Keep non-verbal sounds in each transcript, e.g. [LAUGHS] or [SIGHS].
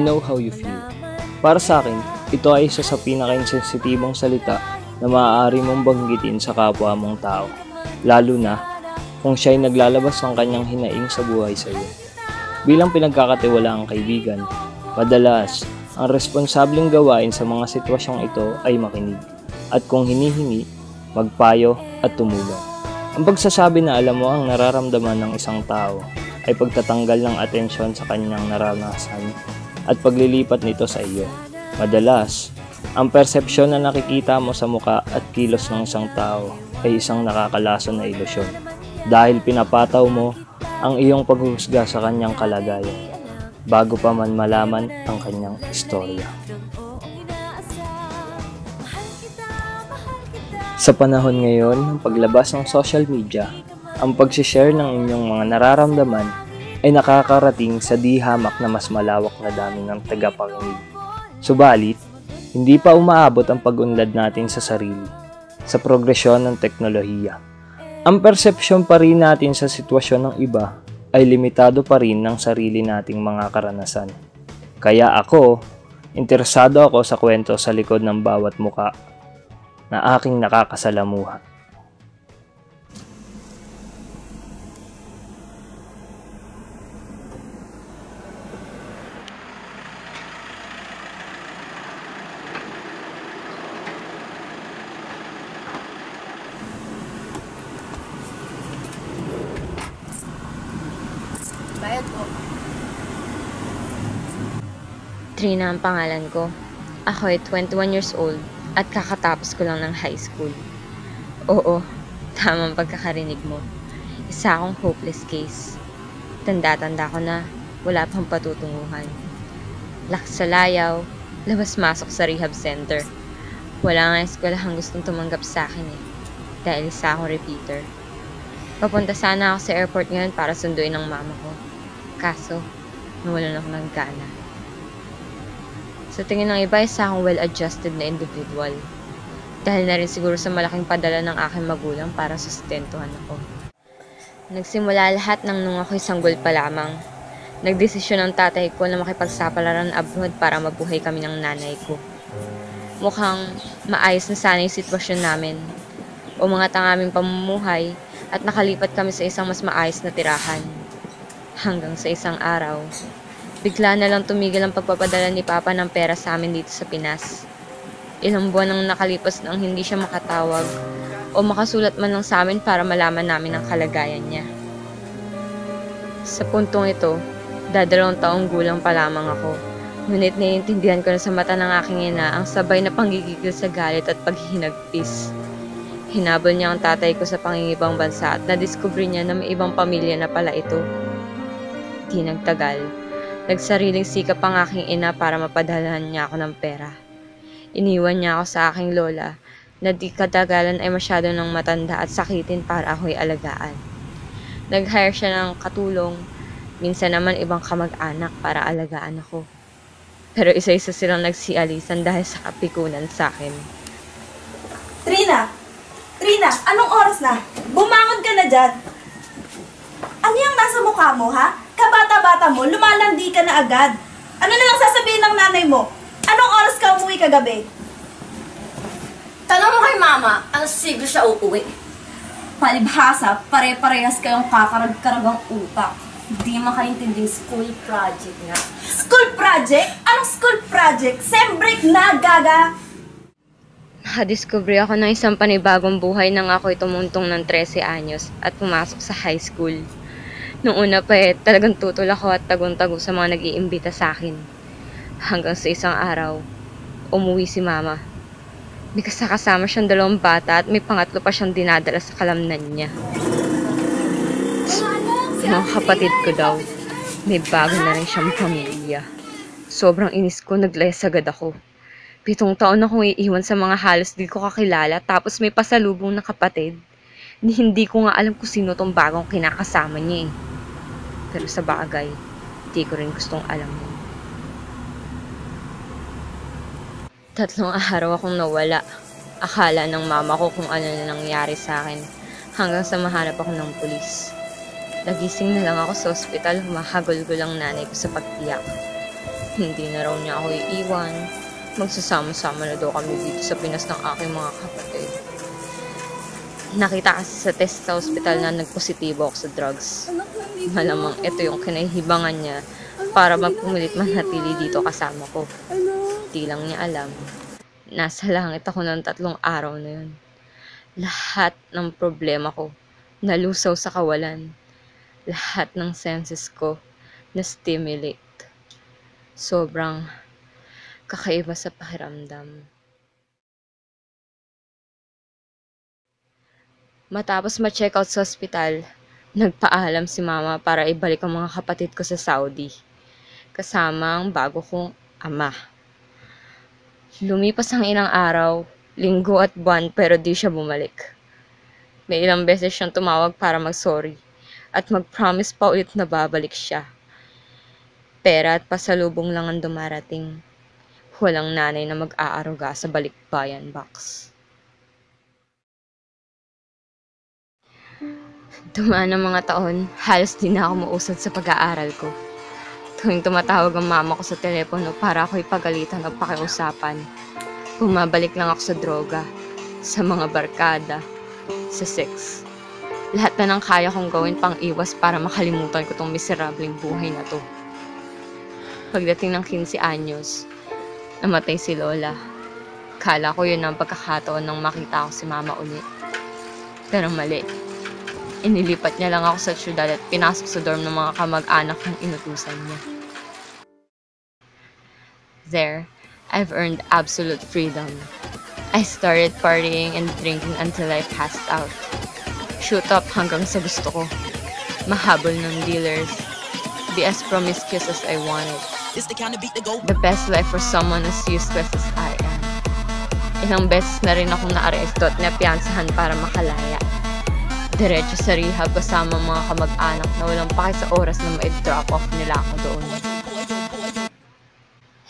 I know how you feel. Para sa akin, ito ay isa sa pinaka-insensitibong salita na maaari mong banggitin sa kapwa mong tao. Lalo na kung siya ay naglalabas ng kanyang hinaing sa buhay sa iyo. Bilang pinagkakatiwalaang kaibigan, madalas, ang responsableng gawain sa mga sitwasyong ito ay makinig. At kung hinihingi, magpayo at tumulong. Ang pagsasabi na alam mo ang nararamdaman ng isang tao ay pagtatanggal ng atensyon sa kanyang naranasan at paglilipat nito sa iyo. Madalas, ang persepsyon na nakikita mo sa muka at kilos ng isang tao ay isang nakakalason na ilusyon dahil pinapataw mo ang iyong paghuhusga sa kanyang kalagayan bago pa man malaman ang kanyang istorya. Sa panahon ngayon ng paglabas ng social media, ang pagsishare ng inyong mga nararamdaman ay nakakarating sa di hamak na mas malawak na dami ng tagapakinig. Subalit, hindi pa umaabot ang pag-unlad natin sa sarili sa progresyon ng teknolohiya. Ang persepsyon pa rin natin sa sitwasyon ng iba ay limitado pa rin ng sarili nating mga karanasan. Kaya ako, interesado ako sa kwento sa likod ng bawat muka na aking nakakasalamuha. Trina ang pangalan ko. Ako ay 21 years old at kakatapos ko lang ng high school. Oo, tamang pagkakarinig mo. Isa akong hopeless case. Tanda-tanda ko na, wala pang patutunguhan. Lakas sa layaw, labas-masok sa rehab center. Wala nga eskwelahan gustong tumanggap sa akin eh, dahil isa akong repeater. Papunta sana ako sa airport ngayon para sunduin ng mama ko. Kaso, nawalan ako ng gana. Sa tingin ng iba, isa akong well-adjusted na individual. Dahil na rin siguro sa malaking padala ng aking magulang para sustentuhan ako. Nagsimula lahat ng nung ako'y sanggol pa lamang. Nagdesisyon ang tatay ko na makipagsapalaran abroad para mabuhay kami ng nanay ko. Mukhang maayos na sana yung sitwasyon namin. Umangat ang aming pamumuhay at nakalipat kami sa isang mas maayos na tirahan. Hanggang sa isang araw, bigla na lang tumigil ang pagpapadala ni Papa ng pera sa amin dito sa Pinas. Ilang buwan nang nakalipas nang hindi siya makatawag o makasulat man lang sa amin para malaman namin ang kalagayan niya. Sa puntong ito, dadalawang taong gulang pa lamang ako. Ngunit naiintindihan ko na sa mata ng aking ina ang sabay na panggigigil sa galit at paghihinagpis. Hinabol niya ang tatay ko sa pangingibang bansa at nadiskubre niya na may ibang pamilya na pala ito. Di nagtagal, nagsariling sikap ang aking ina para mapadalahan niya ako ng pera. Iniwan niya ako sa aking lola na di katagalan ay masyado ng matanda at sakitin para ako'y alagaan. Nag-hire siya ng katulong, minsan naman ibang kamag-anak para alagaan ako. Pero isa-isa silang nagsialisan dahil sa kapikunan sa akin. Trina! Trina, anong oras na? Bumangon ka na dyan! Ano yung nasa mukha mo, ha? Kabata-bata mo, lumalandi ka na agad. Ano na lang sasabihin ng nanay mo? Anong oras ka umuwi kagabi? Tanong mo kay mama, ano siglo siya uuwi? Palibhasa, pare-parehas kayong kakarag-karagang utak. Hindi makaintinding school project nga. School project? Anong school project? Sem break na, gaga! Nakadiscovery ako ng isang panibagong buhay nang ako'y tumuntong ng 13 anyos at pumasok sa high school. Noong una pa eh, talagang tutol ako at tagong-tago sa mga nag-iimbita sa akin. Hanggang sa isang araw, umuwi si mama. May kasakasama siyang dalawang bata at may pangatlo pa siyang dinadala sa kalamnan niya. Mga kapatid ko daw, may bago na rin siyang pamilya. Sobrang inis ko, naglayas agad ako. Pitong taon akong iiwan sa mga halos di ko kakilala tapos may pasalubong na kapatid. Hindi ko nga alam kung sino tong bagong kinakasama niya eh. Pero sa bagay, di ko rin gustong alam yun. Tatlong araw akong nawala. Akala ng mama ko kung ano na nangyari sa akin hanggang sa mahanap ako ng pulis. Nagising na lang ako sa ospital, humahagol-gol ang nanay ko sa pagtiyak. Hindi na raw niya ako iiwan. Magsasama-sama na daw kami dito sa Pinas ng aking mga kapatid. Nakita kasi sa test sa ospital na nagpositibo ako sa drugs. Malamang ito yung kinahibangan niya para magpumilit manatili dito kasama ko. Di lang niya alam. Nasa langit ako ng tatlong araw na yun. Lahat ng problema ko, nalusaw sa kawalan. Lahat ng senses ko, na-stimulate. Sobrang kakaiba sa pakiramdam. Matapos ma-check out sa ospital, nagpaalam si mama para ibalik ang mga kapatid ko sa Saudi. Kasama ang bago kong ama. Lumipas ang ilang araw, linggo at buwan pero di siya bumalik. May ilang beses siyang tumawag para mag-sorry at mag-promise pa ulit na babalik siya. Pera at pasalubong lang ang dumarating. Walang nanay na mag-aaruga sa balikbayan box. Dumaan ang mga taon, halos di na ako mausad sa pag-aaral ko. Tuwing tumatawag ang mama ko sa telepono para ako ipagalitan o pakiusapan, bumabalik lang ako sa droga, sa mga barkada, sa sex. Lahat na ng kaya kong gawin pang iwas para makalimutan ko tong miserableng buhay na to. Pagdating ng 15 anyos, namatay si Lola. Kala ko yun ang pagkakataon nang makita ko si mama ulit. Pero mali. Inilipat niya lang ako sa syudad at pinasok sa dorm ng mga kamag-anak ng inutusan niya. There, I've earned absolute freedom. I started partying and drinking until I passed out. Shoot up hanggang sa gusto ko. Mahabol ng dealers. Be as promiscuous as I wanted. The best life for someone as useless as I am. Ilang beses na rin akong naaresto at napiansahan para makalaya. Diretso sa rehab kasama mga kamag-anak na walang paki sa oras na ma-drop off nila ako doon.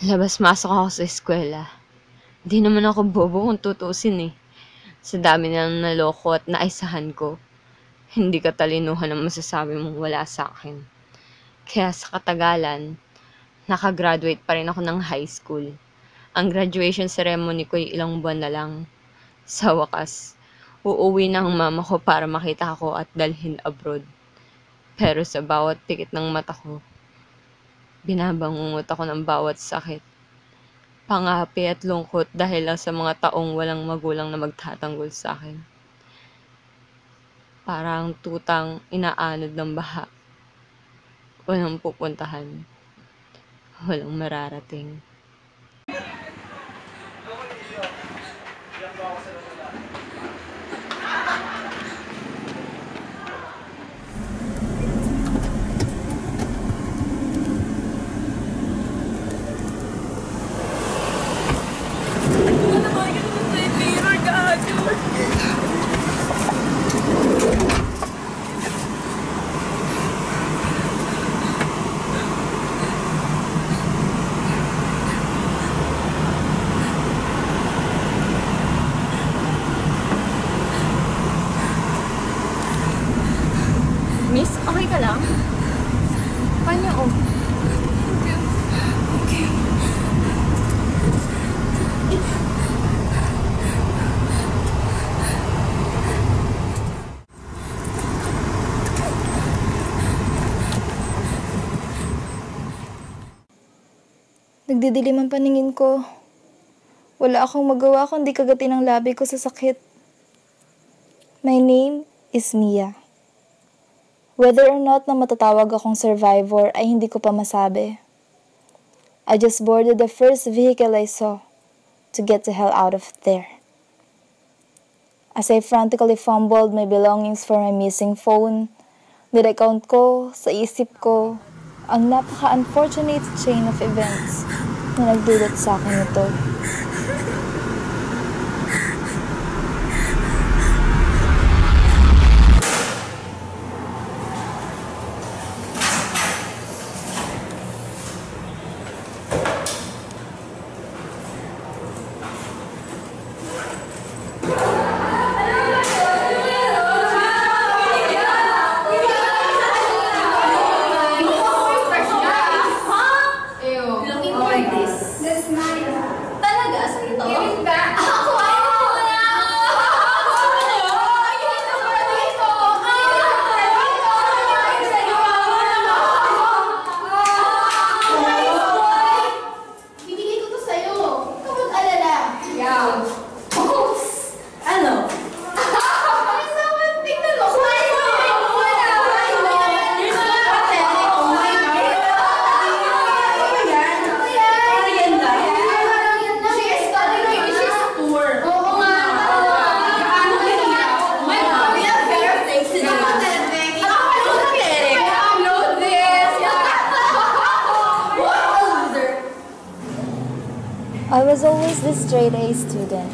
Labas-masok ako sa eskwela. Di naman ako bobo kung tutusin eh. Sa dami ng naloko at naisahan ko, hindi katalinuhan ang masasabi mong wala sa akin. Kaya sa katagalan, nakagraduate pa rin ako ng high school. Ang graduation ceremony ko ay ilang buwan na lang. Sa wakas, uuwi na mama ko para makita ako at dalhin abroad. Pero sa bawat pikit ng mata ko, binabangungot ako ng bawat sakit. Pangapi at lungkot dahil lang sa mga taong walang magulang na magtatanggol sa akin. Parang tutang inaanod ng baha. Walang pupuntahan. Walang mararating. Miss, okay ka lang? Paano oh? Nagdidilim ang paningin ko. Wala akong magawa kundi kagatin ang labi ko sa sakit. My name is Mia. Whether or not na matatawag akong survivor ay hindi ko pa masabi. I just boarded the first vehicle I saw to get the hell out of there. As I frantically fumbled my belongings for my missing phone, nirecount ko sa isip ko ang napaka-unfortunate chain of events na nagdulot sa akin ito. I was always the straight A student.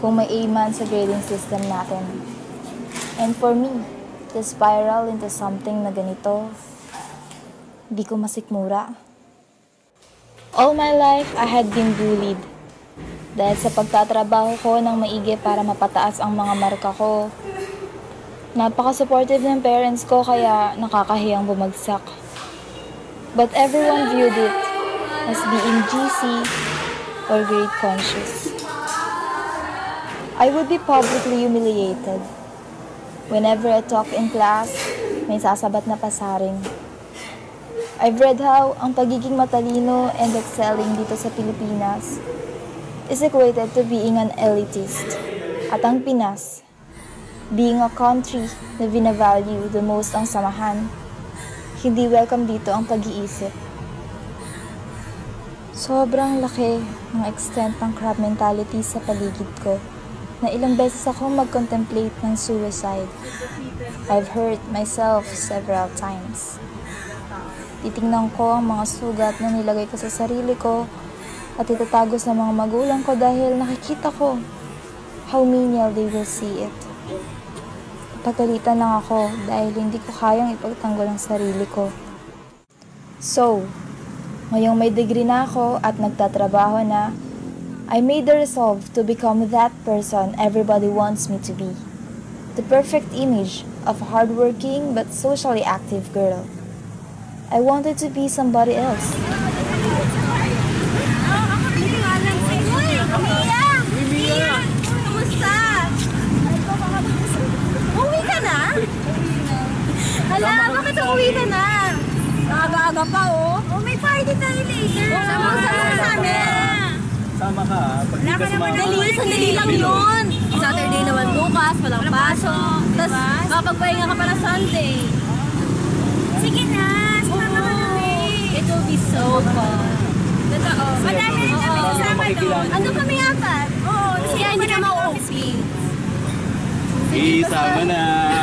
Kung may A man sa grading system natin. And for me, to spiral into something na ganito, di ko masikmura. All my life, I had been bullied. Dahil sa pagtatrabaho ko ng maigi para mapataas ang mga marka ko. Napaka-supportive ng parents ko kaya nakakahiyang bumagsak. But everyone viewed it as being GC or grade conscious. I would be publicly humiliated. Whenever I talk in class, may sasabat na pasaring. I've read how ang pagiging matalino and excelling dito sa Pilipinas is equated to being an elitist. At ang Pinas, being a country na binavalue the most ang samahan, hindi welcome dito ang pag-iisip. Sobrang laki ng extent ng crab mentality sa paligid ko na ilang beses ako mag-contemplate ng suicide. I've hurt myself several times. Titingnan ko ang mga sugat na nilagay ko sa sarili ko at itatago sa mga magulang ko dahil nakikita ko how menial they will see it. Patalitan lang ako dahil hindi ko kayang ipagtanggol ang sarili ko. So, ngayong may degree na ako at nagtatrabaho na, I made the resolve to become that person everybody wants me to be. The perfect image of a hardworking but socially active girl. I wanted to be somebody else. Na? Hala, bakit uwi ka na? Aga-aga pa, oh. Oh, may party tayo later. Sama mo sa amin. Sama ka ha. Pag di ka sumama. Dali, sandali lang yun. Saturday naman bukas, walang pasok. Tapos, makapagpahinga ka pa na Sunday. Sige na, sumama ka kami. It will be so fun. Totoo. Madami rin kami kasama doon. Ano kami apat? Oo. Kaya hindi ka ma-OP. Isama na.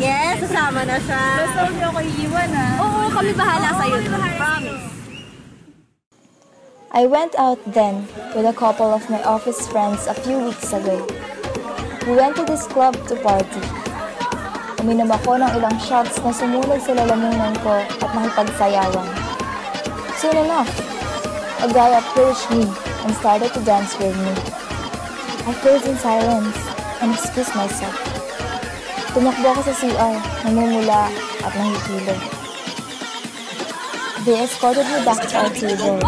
Yes, sasama na siya. Basta huwag niyo ako iiwan ah. Oo, kami bahala sa'yo. Promise. I went out then with a couple of my office friends a few weeks ago. We went to this club to party. Uminom ako ng ilang shots na sumunod sa lalamunan ko at nakipagsayawan. Soon enough, a guy approached me and started to dance with me. I froze in silence and excused myself. Tumakbo ako sa CR, namumula at nangikilo. They escorted me back to our table.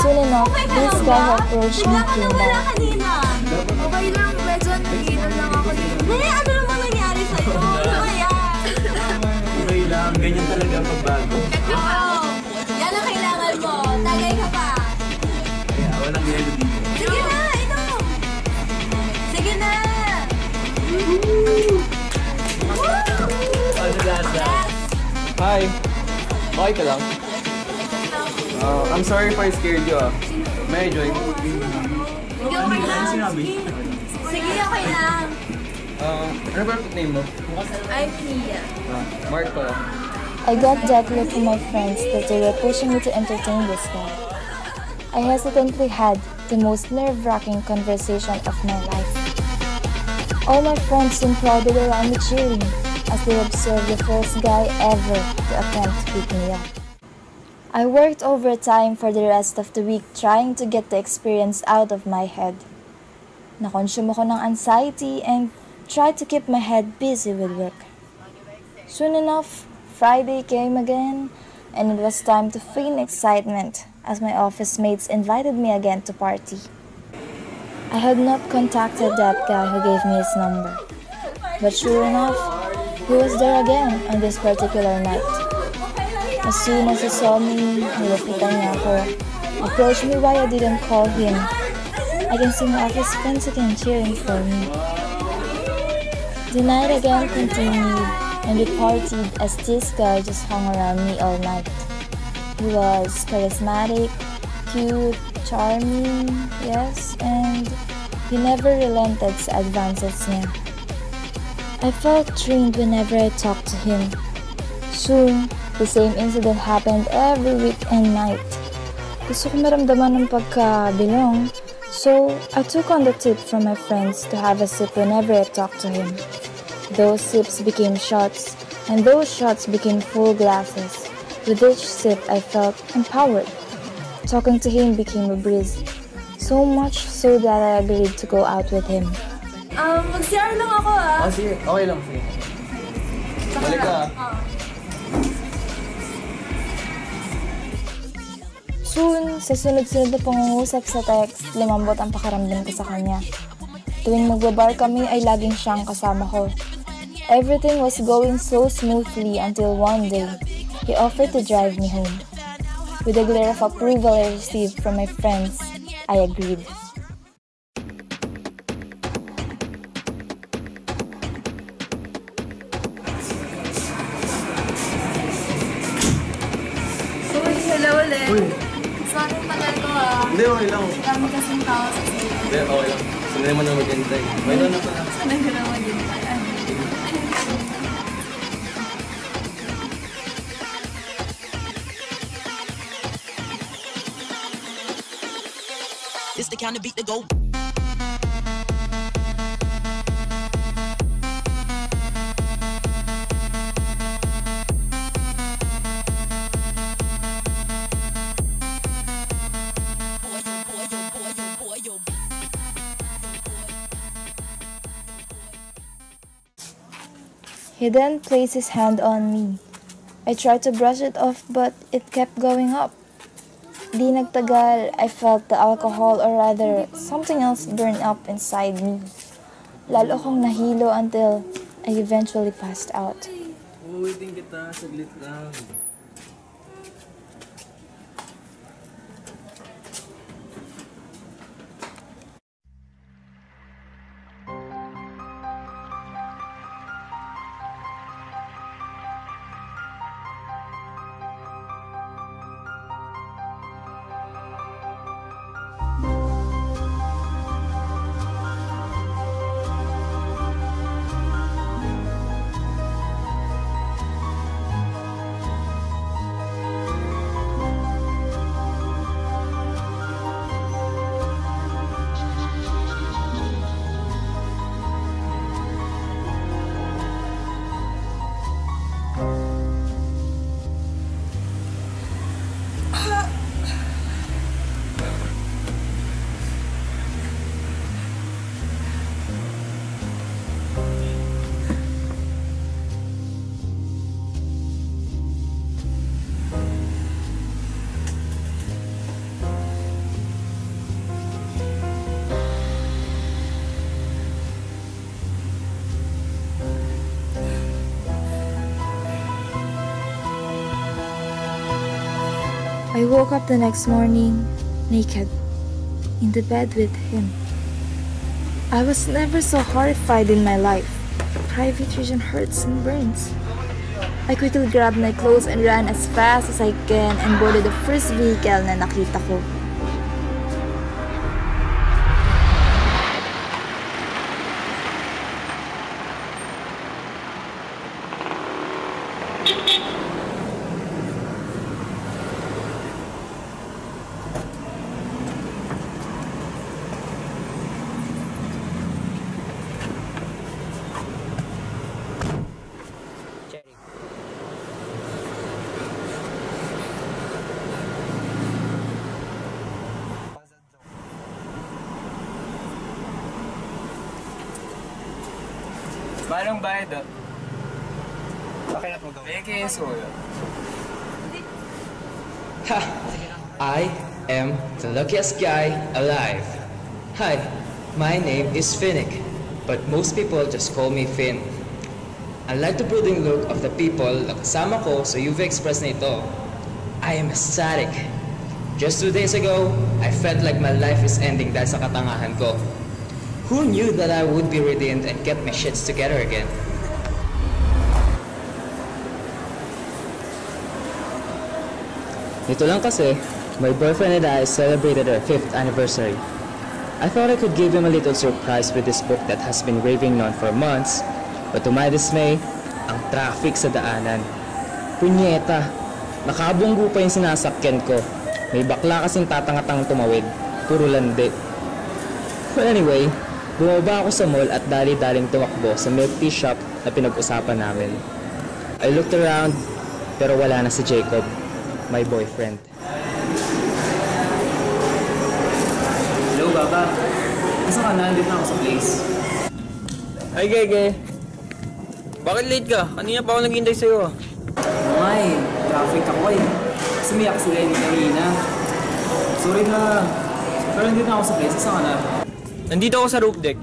Soon enough, this guy who approached me came back. Okay lang, medyo nanginom lang ako dito. Nene, ano naman nangyari sa'yo? Ano kaya? Okay lang. Ganyan talaga ang pagbago. Hi! Okay ka lang? Uh, I'm sorry if I scared you ah. May I join? Sige, okay lang. sinabi? Sige, okay lang. Uh, ano ba yung name mo? I'm Pia. Uh, Mark pala. I got that look from my friends that they were pushing me to entertain this guy. I hesitantly had the most nerve-wracking conversation of my life. All my friends seemed crowded around me cheering as they observed the first guy ever to attempt to pick me up. I worked overtime for the rest of the week trying to get the experience out of my head. Nakonsume ako ng anxiety and tried to keep my head busy with work. Soon enough, Friday came again, and it was time to feign excitement as my office mates invited me again to party. I had not contacted that guy who gave me his number, but sure enough, he was there again on this particular night. As soon as he saw me, nilapitan niya ako, approached me why I didn't call him. I can see my office friends again cheering for me. The night again continued, and we partied as this guy just hung around me all night. He was charismatic, cute, charming, yes, and he never relented sa advances niya. I felt drained whenever I talked to him. Soon, the same incident happened every week and night. Gusto ko maramdaman ng pagka-belong. So, I took on the tip from my friends to have a sip whenever I talked to him. Those sips became shots, and those shots became full glasses. With each sip, I felt empowered. Talking to him became a breeze. So much so that I agreed to go out with him. Um, mag-CR lang ako ah. Oh, sige. Okay lang, sige. Balik ka ah. Soon, sa sunod-sunod na pangungusap sa text, limambot ang pakaramdam ko sa kanya. Tuwing magbabar kami ay laging siyang kasama ko. Everything was going so smoothly until one day, he offered to drive me home. With a glare of approval I received from my friends, I agreed. Lang. Sanay mo na maghintay. May doon na pala. Sanay ko naman din. It's the kind of beat to go. He then placed his hand on me. I tried to brush it off but it kept going up. Di nagtagal, I felt the alcohol or rather something else burn up inside me. Lalo akong nahilo until I eventually passed out. Kita, saglit lang. The next morning naked in the bed with him. I was never so horrified in my life. Private region hurts and burns. I quickly grabbed my clothes and ran as fast as I can and boarded the first vehicle na nakita ko. Manong bayad. Okay na po daw. Eh, kaya suyo. I am the luckiest guy alive. Hi, my name is Finnick, but most people just call me Finn. Unlike the brooding look of the people na kasama ko sa UV Express na ito, I am ecstatic. Just two days ago, I felt like my life is ending dahil sa katangahan ko. Who knew that I would be redeemed and get my shits together again? Nito lang kasi, my boyfriend and I celebrated our 5th anniversary. I thought I could give him a little surprise with this book that has been raving on for months, but to my dismay, ang traffic sa daanan. Punyeta, nakabunggo pa yung sinasakyan ko. May bakla kasing tatangatang tumawid. Puro landi. Well anyway, bumaba ako sa mall at dali-daling tumakbo sa milk tea shop na pinag-usapan namin. I looked around, pero wala na si Jacob, my boyfriend. Hello, Baba. Asa ka na? Nandito na ako sa place. Ay, Gege. Bakit late ka? Kanina pa ako naghihintay sa'yo. Ay, traffic ako eh. Kasi may accident kanina. Sorry na. Pero nandito na ako sa place. Asa ka na? Nandito ako sa roof deck.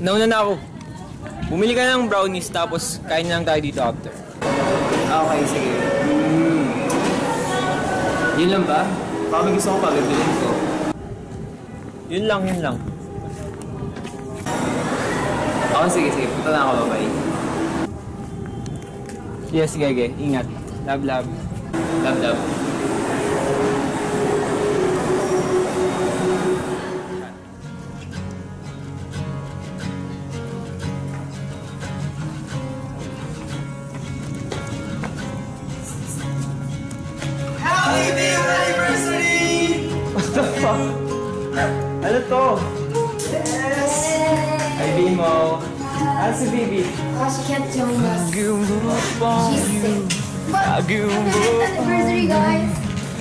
Nauna na ako. Bumili ka ng brownies tapos kain lang tayo dito after. Ah, okay, sige. Mm. Yun lang ba? Baka gusto ko pa, bibilin ko. Yun lang, yun lang. Okay, sige, sige. Punta na ako, bye-bye. Yes, Gege. Ingat. Love, love. Love, love. Ano to? Yes! Ay, Bimo. Ano si Bibi? Oh, she can't join us. She's sick. But anniversary, guys.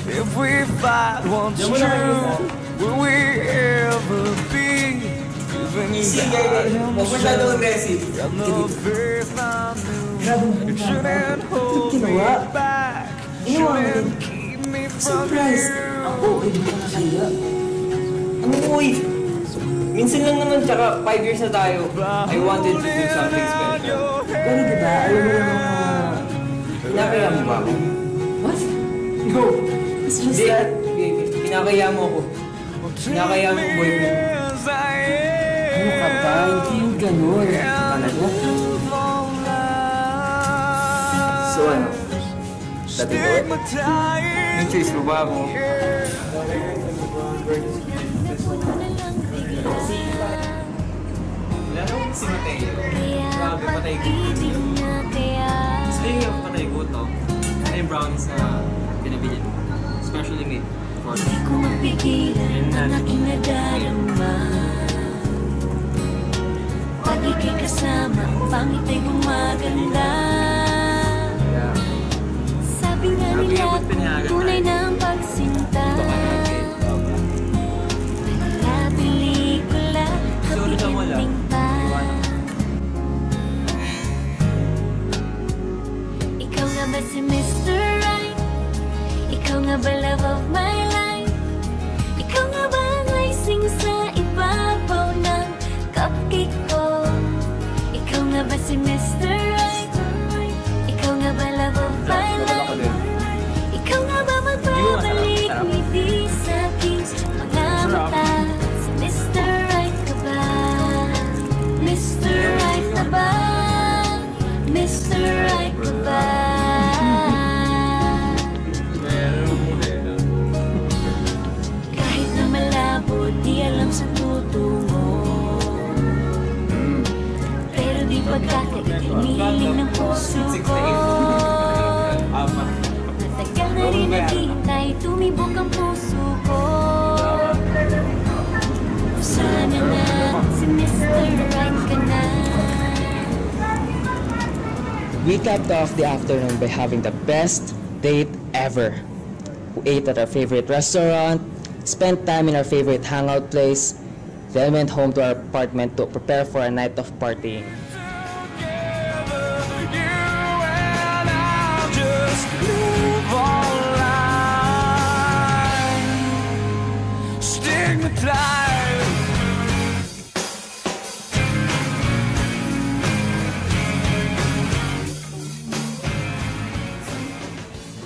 If we fight once Diyan mo na kayo, true, will we ever be? Even Easy, Gege. Huwag mo siya doon, Bessie. the faith I knew, it shouldn't hold me back. Shouldn't keep me from you. Uy? Minsan lang naman, tsaka 5 years na tayo. I wanted to do something special. Pero diba, alam mo naman na... Pinakaya mo ba ako? What? No. It's just Hindi, that... Pinakaya mo ako. Pinakaya mo yung boyfriend Ano ka ba? Hindi yung ganun. Talaga? So ano? Dati? Stigmatized. Yung choice mo ba ako? Si Mateo. Grabe, patay ko. Speaking of patay to, ano yung brownies na pinabili mo? Specially made for Hindi ko mapigilan ang aking nadarama Pag ika'y kasama, ang pangit ay gumaganda. Sabi nga nila, tunay Ba si Mr. Right? Ikaw nga ba love of my 68. Ama. Tagal na rin naghihintay, tumibok ang puso ko. We capped off the afternoon by having the best date ever. We ate at our favorite restaurant, spent time in our favorite hangout place, then went home to our apartment to prepare for a night of partying.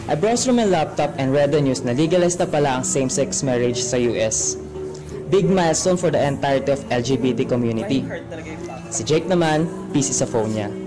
I browsed through my laptop and read the news na legalized na pala ang same-sex marriage sa US. Big milestone for the entirety of LGBT community. Si Jake naman, busy sa phone niya.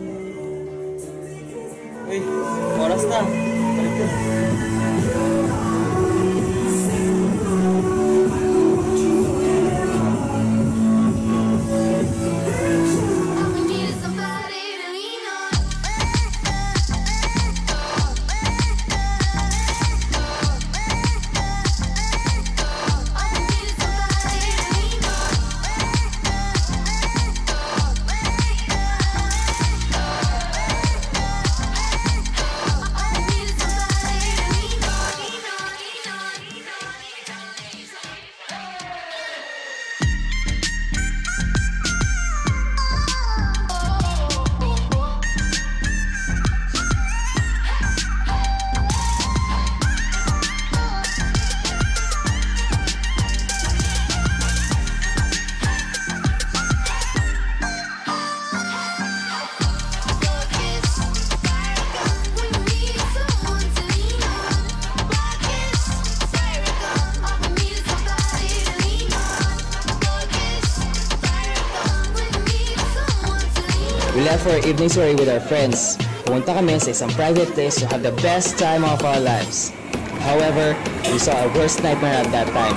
For an evening soiree with our friends. Pumunta kami sa isang private place to have the best time of our lives. However, we saw our worst nightmare at that time.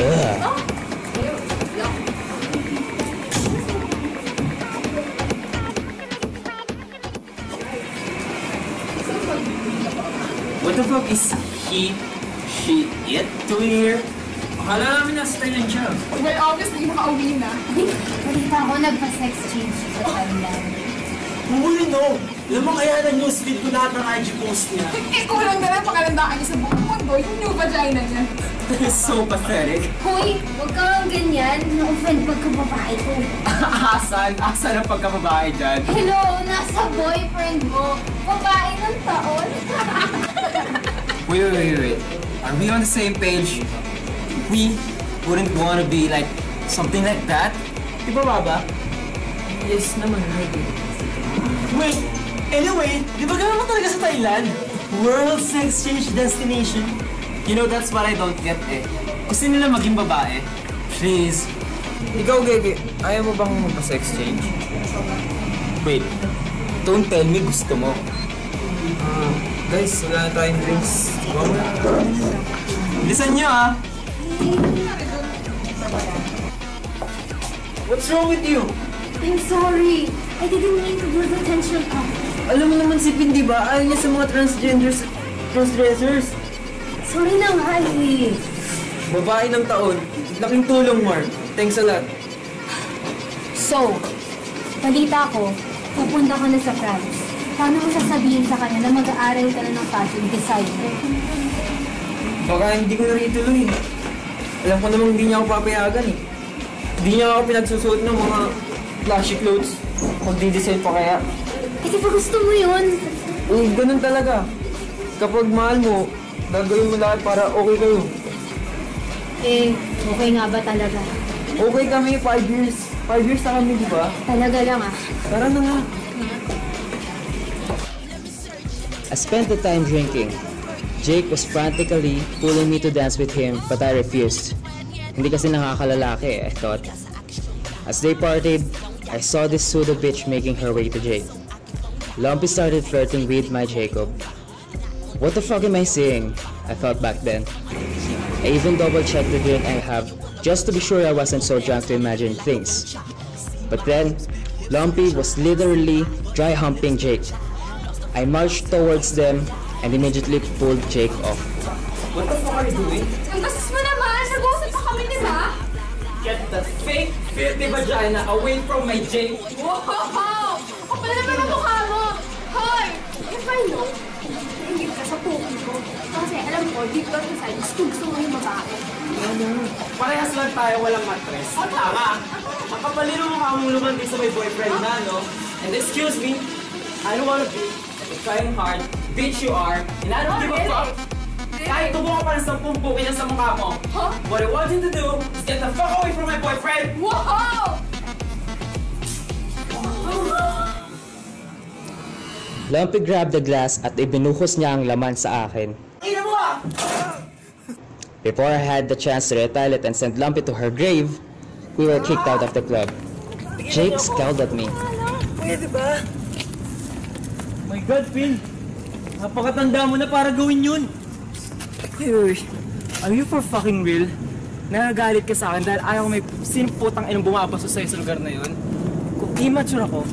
Ugh. What the fuck is he, she, it doing here? Akala namin nasa Thailand siya. Well, obviously, nakauwi na. Balita ko nagpa-sex change sa Thailand. Huli no! Alam mo kaya na newsfeed ko lahat ng IG post niya. [LAUGHS] Eh, kulang na lang pakalandaan niya sa buong mundo yung new vagina niya. [LAUGHS] so pathetic. Hoy, huwag kang ganyan. Na-offend pagkababae ko. [LAUGHS] Asan? Asan ang pagkababae dyan? Hello, nasa boyfriend mo. Babae ng taon. Wait, wait, wait, wait. Are we on the same page? We wouldn't want to be like something like that? Di ba, Baba? Yes naman, maybe. Wait, anyway, di ba gano'n mo talaga sa Thailand? World Sex Change Destination. You know, that's what I don't get eh. Gusto nila maging babae. Please. Ikaw, Gege, ayaw mo bang magpa-sex change? Wait, don't tell me gusto mo. Ah, guys, wala na tayong drinks. Listen nyo ah! What's wrong with you? I'm sorry. I didn't mean to draw the attention up. Alam mo naman si Pin, di ba? Ayaw niya sa mga transgenders, transdressers. Sorry na nga eh. Babae ng taon. Laking tulong, Mark. Thanks a lot. So, balita ko, pupunta ka na sa France. Paano mo sasabihin sa kanya na mag-aaral ka na ng fashion designer? Baka hindi ko na rin ituloy. Alam ko namang hindi niya ako papayagan eh. Hindi niya ako pinagsusuot ng mga flashy clothes. Magdi-design pa kaya. Di ba gusto mo yun? Eh, ganun talaga. Kapag mahal mo, gagawin mo lahat para okay kayo. Eh, okay nga ba talaga? Okay kami, 5 years. 5 years na kami, di ba? Talaga lang ah. Tara na nga. I spent the time drinking. Jake was frantically pulling me to dance with him, but I refused. Hindi kasi nakakalalaki, I thought. As they parted, I saw this pseudo bitch making her way to Jake. Lumpy started flirting with my Jacob. What the fuck am I seeing? I thought back then. I even double checked the drink I have just to be sure I wasn't so drunk to imagine things. But then, Lumpy was literally dry humping Jake. I marched towards them and immediately pulled Jake off. What the fuck are you doing? Ang gastos mo naman! Nag-uusap pa kami, di ba? Get the fake filthy vagina away from my Jake. Wow! Kapal naman ang mukha mo! Hoy! If I know, hindi ka sa puki ko. Kasi alam ko, deep down inside, gusto gusto mo yung babae. Parehas lang tayo walang mattress. O tama. Makapalin mo mukha mong lumandi sa may boyfriend na, no? And excuse me, I don't wanna be trying hard bitch you are, and I don't give a fuck. Kahit tubo ka pa ng sampung bukin sa mukha mo. What I want you to do is get the fuck away from my boyfriend! Wow! Lumpy grabbed the glass at ibinuhos niya ang laman sa akin. Ina mo ah! Before I had the chance to retaliate and send Lumpy to her grave, we were kicked out of the club. Jake scowled at me. Pwede ba? My God, Phil! Napakatanda mo na para gawin yun! Uy, are you for fucking real? Nagagalit ka sa akin dahil ayaw may siniputang inong bumabaso sa'yo sa lugar na yun? Kung immature ako,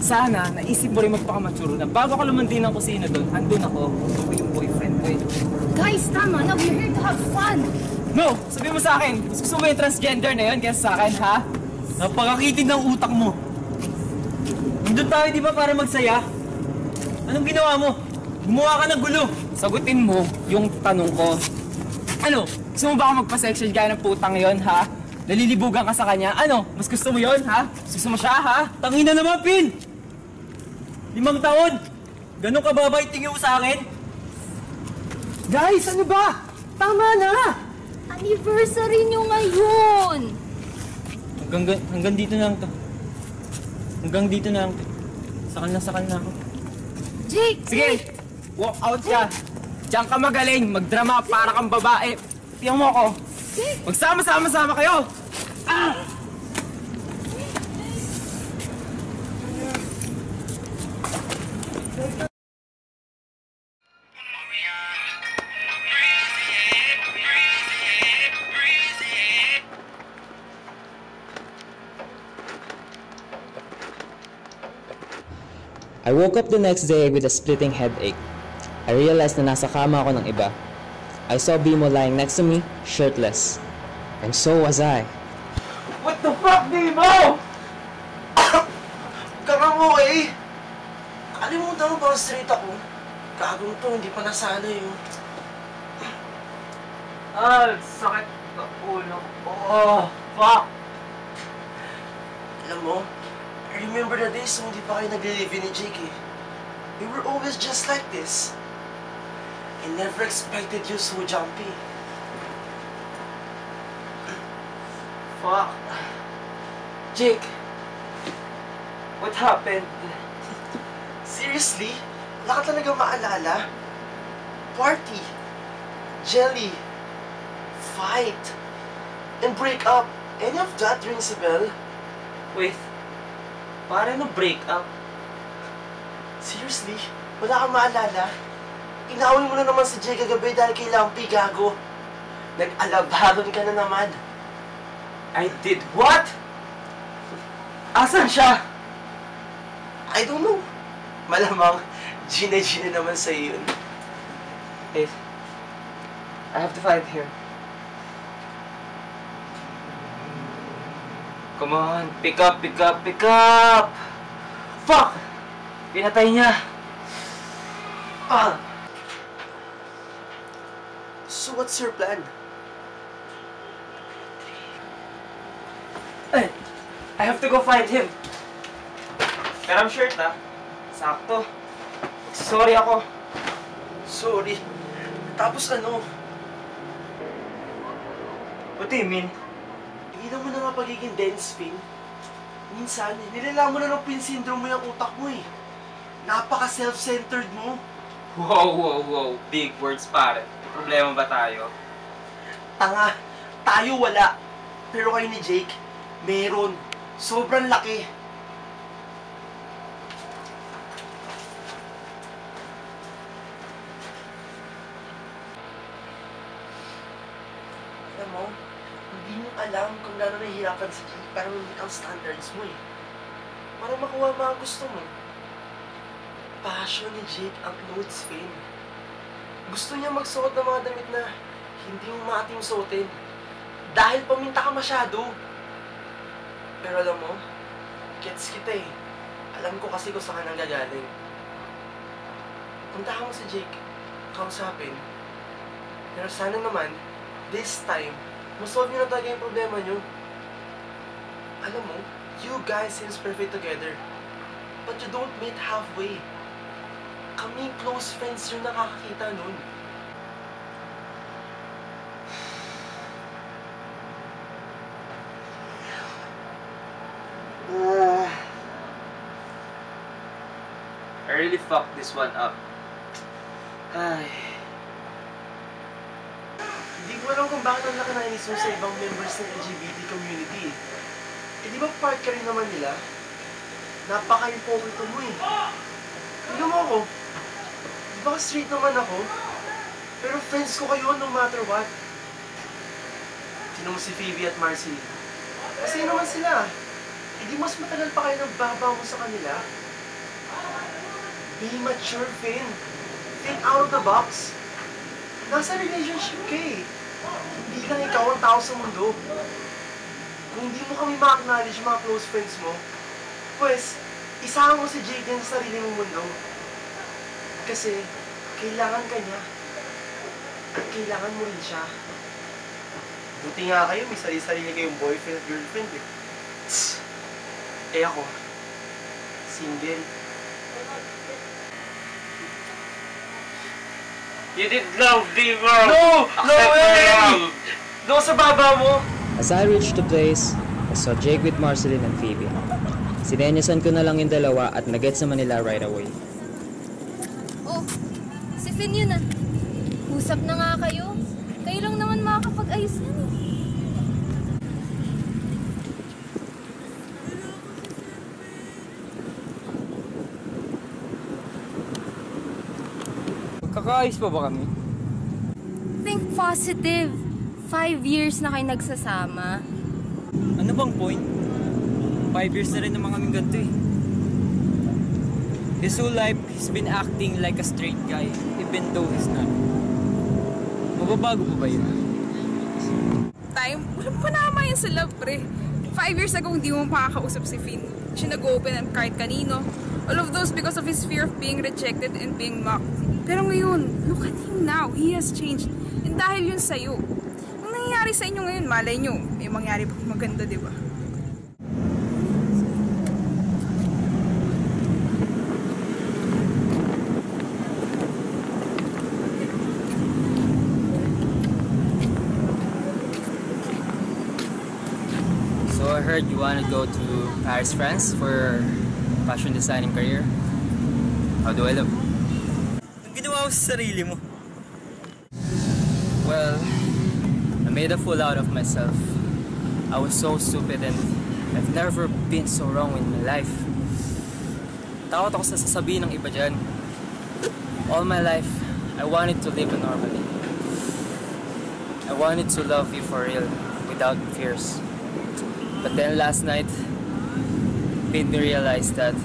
sana naisip mo rin magpakamature na bago ka lumandi ng kusina doon, andun ako, ako yung boyfriend ko eh. Guys, tama na. We're here to have fun. No! Sabi mo sa akin, mas gusto mo yung transgender na yun kaysa sa akin, ha? Napakakitid ng utak mo. Nandun tayo, di ba, para magsaya? Anong ginawa mo? Gumawa ka ng gulo. Sagutin mo yung tanong ko. Ano? Gusto mo ba ako magpa-section gaya ng putang yon ha? Nalilibugan ka sa kanya? Ano? Mas gusto mo yon ha? Mas gusto mo siya, ha? Tangina naman, Pin! Limang taon! Ganon ka babay tingin mo sa akin? Guys, ano ba? Tama na! Anniversary nyo ngayon! Hanggang, hanggang dito na lang to. Hanggang dito na lang to. Sakal na sakal na ako. Jake! Sige! Walk out ka! Diyan ka magaling! Magdrama para kang babae! Tiyan mo ako! Magsama-sama-sama kayo! Ah! Woke up the next day with a splitting headache. I realized na nasa kama ako ng iba. I saw Bimo lying next to me, shirtless. And so was I. What the fuck, Dimo? Kaka mo eh! Kalimutan mo ba ang straight ako? Gagong to, hindi pa nasanay yun. Ah, sakit ng ulo. Oh, fuck! Alam mo, remember the days nung hindi pa kayo nag-live ni Jake eh. We were always just like this. I never expected you so jumpy. [CLEARS THROAT] Fuck. Jake, what happened? [LAUGHS] Seriously? Wala ka talaga maalala? Party, jelly, fight, and break up. Any of that rings a bell? Wait, para no break up? Seriously? Wala kang maalala? Inawin mo na naman si Jay kagabi dahil kay Lampi, gago. Nag-alabaron ka na naman. I did what? Asan siya? I don't know. Malamang, Gina-Gina naman sa yun. Wait. I have to find him. Come on, pick up, pick up, pick up! Fuck! Pinatay niya! Ah! So what's your plan? I have to go find him. Pero I'm sure na. Sakto. Sorry ako. Sorry. Tapos ano? What do you mean? Hindi mo na nga pagiging dense, Finn. Minsan, nilala mo na ng Pin syndrome mo yung utak mo eh. Napaka self-centered mo. Wow, wow, wow. Big words pare. Problema ba tayo? Tanga, tayo wala. Pero kayo ni Jake, meron. Sobrang laki. Alam mo, hindi mo alam kung gaano nahihirapan si Jake para mamit ang standards mo eh. Para makuha ang mga gusto mo. Passion ni Jake ang clothes fame. Gusto niya magsuot ng mga damit na hindi mo maating suotin. Dahil paminta ka masyado. Pero alam mo, gets kita eh. Alam ko kasi kung saan ka nanggagaling. Puntahan mo si Jake, kausapin. Pero sana naman, this time, masolve niyo na talaga yung problema niyo. Alam mo, you guys seems perfect together. But you don't meet halfway. Kami close friends yung nakakakita nun. Ah. [SIGHS] I really fucked this one up. Ay. Hindi ko alam kung bakit ang laki nainis mo sa ibang members ng LGBT community. Eh di ba part ka rin naman nila? Napaka-hypocrite mo eh. Tignan mo ako. Di ba straight naman ako? Pero friends ko kayo no matter what. Sino mo si Phoebe at Marcy? Kasi naman sila. Eh di mas matagal pa kayo nagbaba mo sa kanila. Be mature, Finn. Think out of the box. Nasa relationship ka eh. Hindi lang ikaw ang tao sa mundo. Kung hindi mo kami ma-acknowledge mga close friends mo, pues, isama mo si Jake din sa sarili mong mundo. Kasi, kailangan ka niya. At kailangan mo rin siya. Buti nga kayo, may sarili-sarili kayong boyfriend at girlfriend eh. Tss. Eh ako, single. You did love bro! No! No Accept way! my love. No sa baba mo! As I reached the place, I saw Jake with Marceline and Phoebe. Sinenyasan ko na lang yung dalawa at nagets naman nila right away. Oh, si Finn yun ah. Usap na nga kayo. Kayo lang naman makakapag-ayos yan eh. Magkakaayos pa ba kami? Think positive. Five years na kayo nagsasama. Ano bang point? Five years na rin naman kaming ganito eh. His whole life, he's been acting like a straight guy, even though he's not. Mababago pa ba yun? time, walang panama yan sa love, pre. Five years ago, hindi mo makakausap si Finn. Siya nag-open ng kahit kanino. All of those because of his fear of being rejected and being mocked. Pero ngayon, look at him now. He has changed. And dahil yun sa'yo. Ang nangyayari sa inyo ngayon, malay nyo, may mangyari pa maganda, di ba? So I heard you want to go to Paris, France for fashion designing career. How do I look? Ang ginawa mo sa sarili mo. Well, made a fool out of myself. I was so stupid and I've never been so wrong in my life. Takot ako sa sasabihin ng iba dyan. All my life, I wanted to live normally. I wanted to love you for real, without fears. But then last night, made me realize that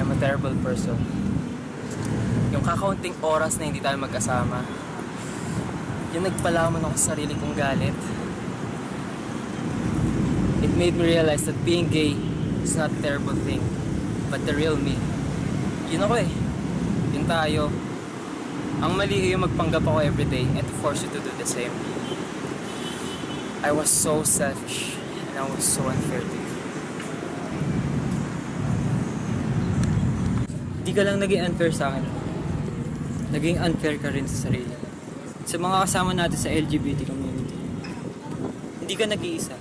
I'm a terrible person. Yung kakaunting oras na hindi tayo magkasama, yung nagpalaman ako sa sarili kong galit. It made me realize that being gay is not a terrible thing, but the real me. Yun ako eh. Yun tayo. Ang mali yung magpanggap ako everyday and to force you to do the same. I was so selfish and I was so unfair to you. Hindi ka lang naging unfair sa akin. Naging unfair ka rin sa sarili. Sa mga kasama natin sa LGBT community. Hindi ka nag-iisa.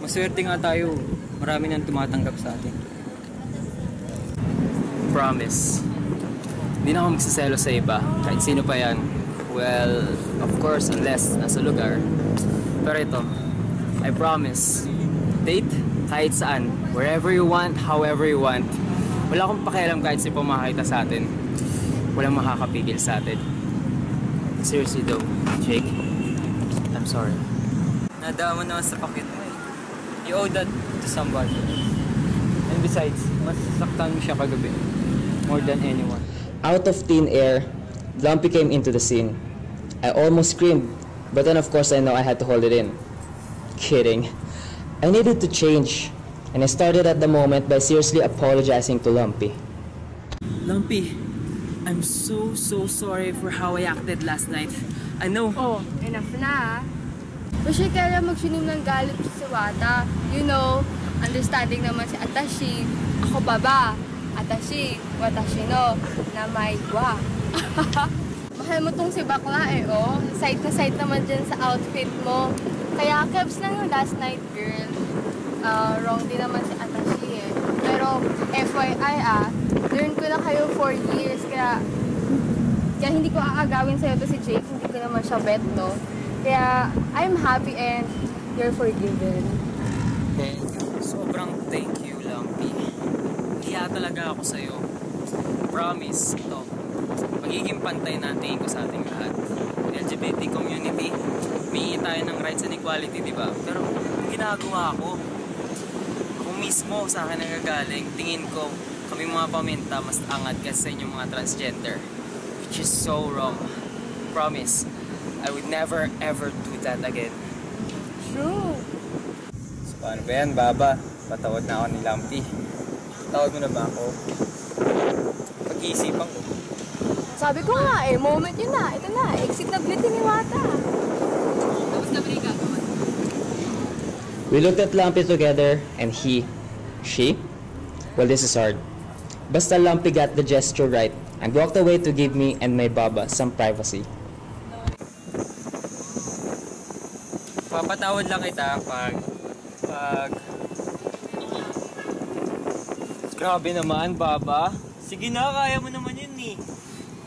Maswerte nga tayo. Marami nang tumatanggap sa atin. Promise. Hindi na ako magsaselo sa iba. Kahit sino pa yan. Well, of course, unless nasa lugar. Pero ito, I promise. Date, kahit saan. Wherever you want, however you want. Wala akong pakialam kahit sino pa makakita sa atin. Walang makakapigil sa atin. Seriously though, Jake, I'm sorry. Nadama naman sa pakit mo eh. You owe that to somebody. And besides, mas saktan mo siya kagabi. More than anyone. Out of thin air, Lumpy came into the scene. I almost screamed, but then of course I know I had to hold it in. Kidding. I needed to change, and I started at the moment by seriously apologizing to Lumpy. Lumpy, I'm so so sorry for how I acted last night. I know. Oh, enough na. Wish I kaya magsinim ng galit si Wata. You know, understanding naman si Atashi. Ako baba. Atashi, Watashi no, na may wa. [LAUGHS] Mahal mo tong si bakla eh, oh. Side na side naman dyan sa outfit mo. Kaya kebs lang yung last night, girl. Ah, wrong din naman si Atashi eh. Pero, FYI ah, learn ko na kayo for years, kaya kaya hindi ko aagawin sa'yo to si Jake, hindi ko naman siya bet, no? Kaya, I'm happy and you're forgiven. Thank you. Sobrang thank you, Lumpy. Hiya talaga ako sa'yo. Promise, ito. Magiging pantay na tingin ko sa ating lahat. LGBT community, humingi tayo ng rights and equality, di ba? Pero ginagawa ko, ako mismo sa akin nagagaling, tingin ko, kami mga paminta, mas angat kasi sa inyong mga transgender. Which is so wrong. Promise, I would never ever do that again. True. So paano ba yan, Baba? Patawad na ako ni Lumpy. Tawad mo na ba ako? Pag-iisipan ko. Sabi ko nga eh, moment yun na. Ito na, exit na blitty ni Wata. Tapos na ba We looked at Lumpy together, and he, she, well, this is hard. Basta Lumpy got the gesture right and walked away to give me and my Baba some privacy. Papatawad lang kita pag... pag... Grabe naman, Baba. Sige na, kaya mo naman yun eh.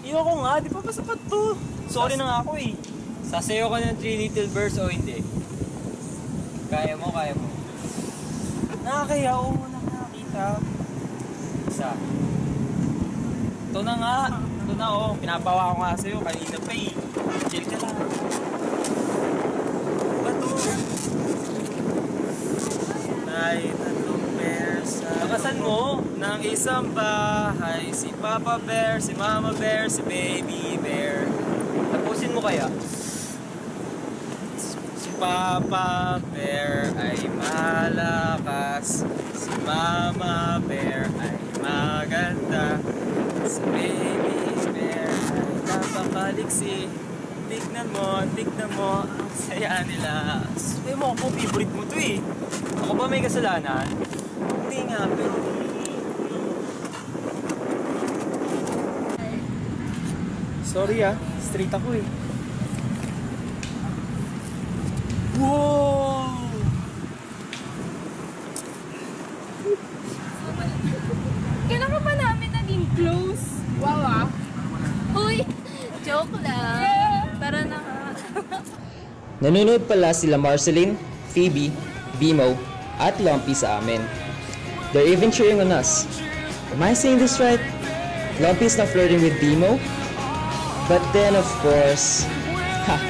Iyo ko nga, di pa ba sapat to? Sorry na nga ako eh. Sasayo ka ng Three Little Birds o hindi? Kaya mo, kaya mo. Nakakaya, oo na nakakita. Isa. Ito na nga. Ito na oh. Pinapawa ko nga sa'yo kanina pa eh. Chill ka lang. Bato. Tayo tatlong pera. Lakasan mo ng isang bahay Si Papa Bear, si Mama Bear, si Baby Bear Tapusin mo kaya? Si Papa Bear ay malakas Si Mama Bear ay maganda Si Baby Bear ay napakaliksi Tignan mo, tignan mo Ang saya nila Sabi mo ako, favorite mo to eh Ako ba may kasalanan? Hindi nga, pero... Sorry ah, straight ako eh. Wow! Kailan ka ba namin naging close? Wow ah. Uy, joke lang. Tara na nga. Nanonood pala sila Marceline, Phoebe, Bimo, at Lumpy sa amin. They're even cheering on us. Am I saying this right? Lumpy's not flirting with Bimo? But then, of course, ha,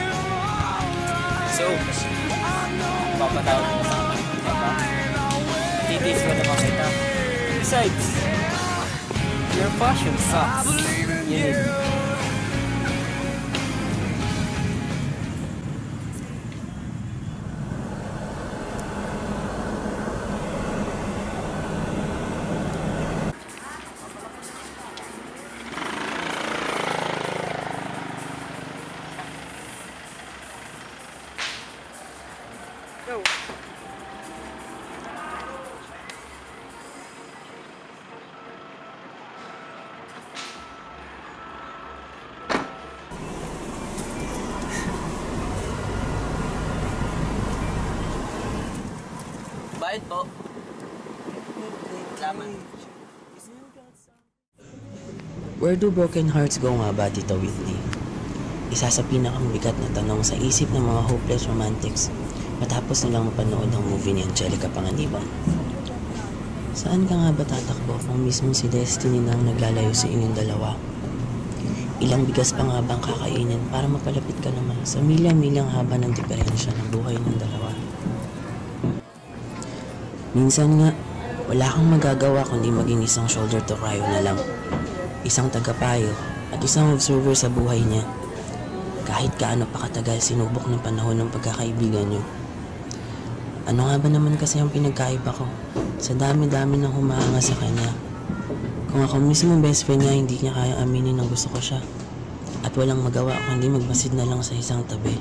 So, papatawag mo sa akin. Mo naman kita. Besides, your fashion sucks. You Where do broken hearts go nga ba, Tita Whitney? Isa sa pinakamabigat na tanong sa isip ng mga hopeless romantics matapos nilang mapanood ang movie ni Angelica Panganiban. Saan ka nga ba tatakbo kung mismo si Destiny na ang naglalayo sa inyong dalawa? Ilang bigas pa nga bang kakainin para mapalapit ka naman sa milyang-milyang haba ng diferensya ng buhay ng dalawa? Minsan nga, wala kang magagawa kundi maging isang shoulder to cry na lang. Isang tagapayo at isang observer sa buhay niya. Kahit gaano pa katagal sinubok ng panahon ng pagkakaibigan niyo. Ano nga ba naman kasi ang pinagkaiba ko sa dami-dami ng humahanga sa kanya? Kung ako mismo best friend niya, hindi niya kaya aminin na gusto ko siya. At walang magawa kundi magmasid na lang sa isang tabi.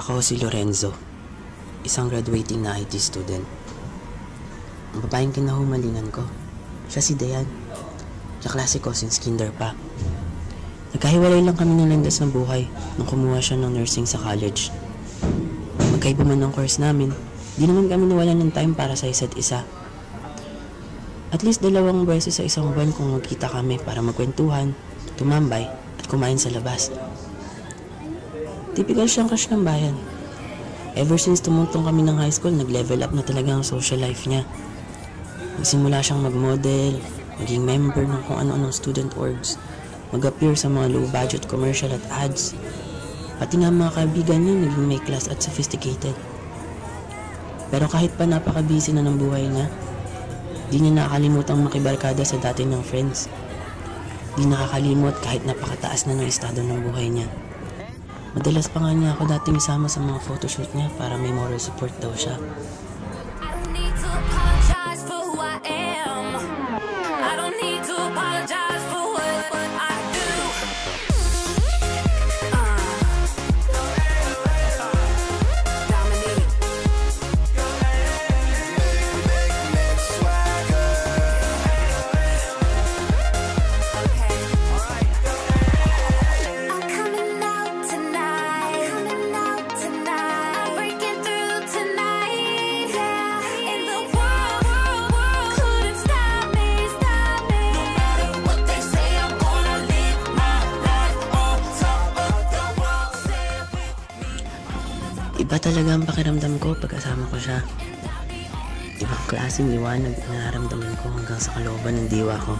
Ako si Lorenzo, isang graduating na IT student. Ang babaeng kinahumalingan ko, siya si Dayan. Kaklase ko since kinder pa. Nagkahiwalay lang kami ng landas ng buhay nung kumuha siya ng nursing sa college. Magkaiba man ang course namin, di naman kami nawalan ng time para sa isa't isa. At least dalawang beses sa isang buwan kung magkita kami para magkwentuhan, tumambay, at kumain sa labas. Typical siyang crush ng bayan. Ever since tumuntong kami ng high school, nag-level up na talaga ang social life niya. Nagsimula siyang mag-model, maging member ng kung ano-anong student orgs, mag-appear sa mga low-budget commercial at ads. Pati nga mga kaibigan niya naging may class at sophisticated. Pero kahit pa napaka-busy na ng buhay niya, di niya nakakalimutang makibarkada sa dati niyang friends. Di nakakalimot kahit napakataas na ng estado ng buhay niya. Madalas pa nga niya ako dating isama sa mga photoshoot niya para may moral support daw siya. Siya. Ibang klaseng liwanag ang nararamdaman ko hanggang sa kalooban ng diwa ko.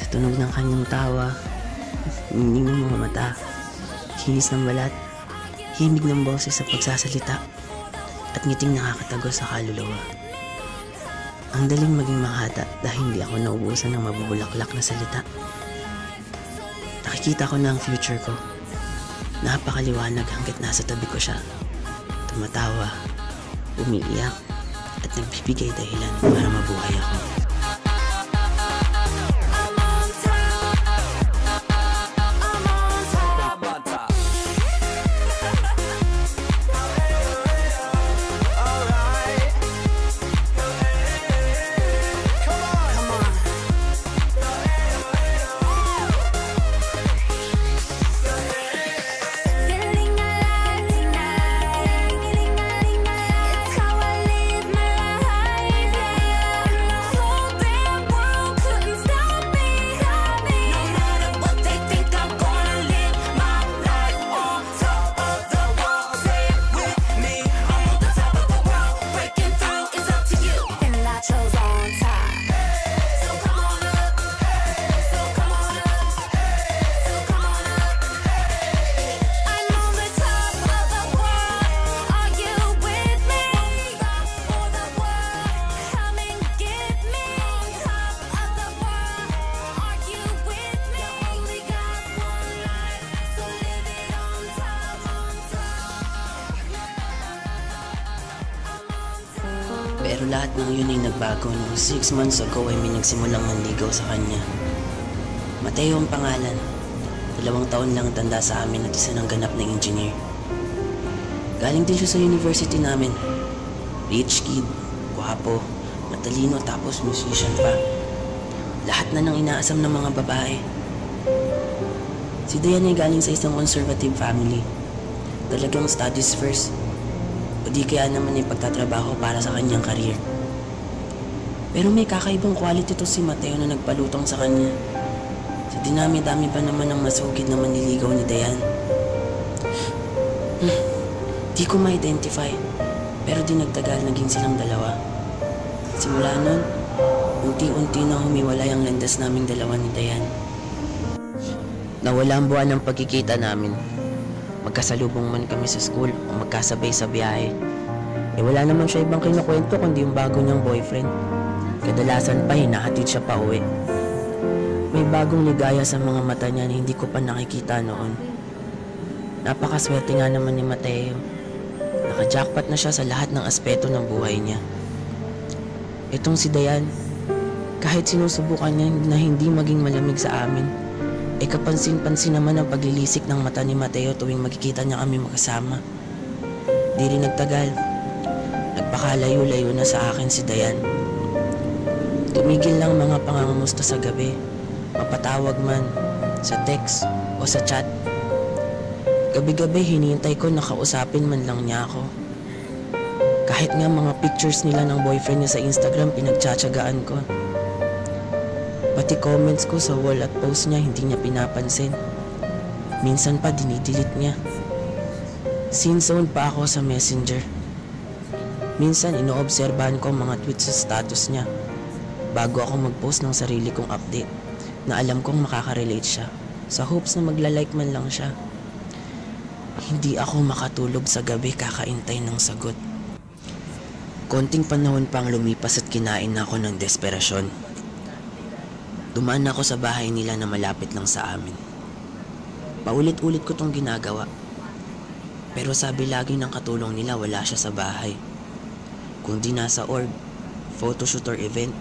Sa tunog ng kanyang tawa, hindi ng mga mata, kinis ng balat, himig ng boses sa pagsasalita, at ngiting nakakatago sa kaluluwa. Ang daling maging mahata dahil hindi ako naubusan ng mabubulaklak na salita. Nakikita ko na ang future ko. Napakaliwanag hanggat nasa tabi ko siya. Tumatawa, umiiyak, at nagbibigay dahilan para mabuhay ako. 6 months ago ay may nagsimulang manligaw sa kanya. Mateo ang pangalan. Dalawang taon lang tanda sa amin at isa ng ganap na engineer. Galing din siya sa university namin. Rich kid, gwapo, matalino tapos musician pa. Lahat na ng inaasam ng mga babae. Si Dayan ay galing sa isang conservative family. Talagang studies first. O di kaya naman ay pagtatrabaho para sa kanyang career. Pero may kakaibang quality to si Mateo na nagpalutong sa kanya. Sa dinami-dami pa naman ng masugid na manliligaw ni Dayan. Hmm, di ko ma-identify. Pero di nagtagal naging silang dalawa. Simula nun, unti-unti na humiwalay ang landas naming dalawa ni Dayan. Nawala ang buwan ng pagkikita namin. Magkasalubong man kami sa school o magkasabay sa biyahe. Eh wala naman siya ibang kinukwento kundi yung bago niyang boyfriend. Kadalasan pa hinahatid siya pa uwi. May bagong ligaya sa mga mata niya na hindi ko pa nakikita noon. Napakaswerte nga naman ni Mateo. Nakajackpot na siya sa lahat ng aspeto ng buhay niya. Itong si Dayan, kahit sinusubukan niya na hindi maging malamig sa amin, eh kapansin-pansin naman ang paglilisik ng mata ni Mateo tuwing makikita niya kami magkasama. Di rin nagtagal. Nagpakalayo-layo na sa akin si Dayan. Tumigil lang mga pangangamusta sa gabi. Mapatawag man, sa text o sa chat. Gabi-gabi hinihintay ko na kausapin man lang niya ako. Kahit nga mga pictures nila ng boyfriend niya sa Instagram pinagtsatsagaan ko. Pati comments ko sa wall at post niya hindi niya pinapansin. Minsan pa dinidelete niya. Sinzone pa ako sa messenger. Minsan inoobserbahan ko mga tweets sa status niya bago ako mag-post ng sarili kong update na alam kong makaka-relate siya sa hopes na magla-like man lang siya. Hindi ako makatulog sa gabi kakaintay ng sagot. Konting panahon pang lumipas at kinain na ako ng desperasyon. Dumaan ako sa bahay nila na malapit lang sa amin. Paulit-ulit ko tong ginagawa. Pero sabi lagi ng katulong nila wala siya sa bahay. Kung di nasa org, photoshoot or event,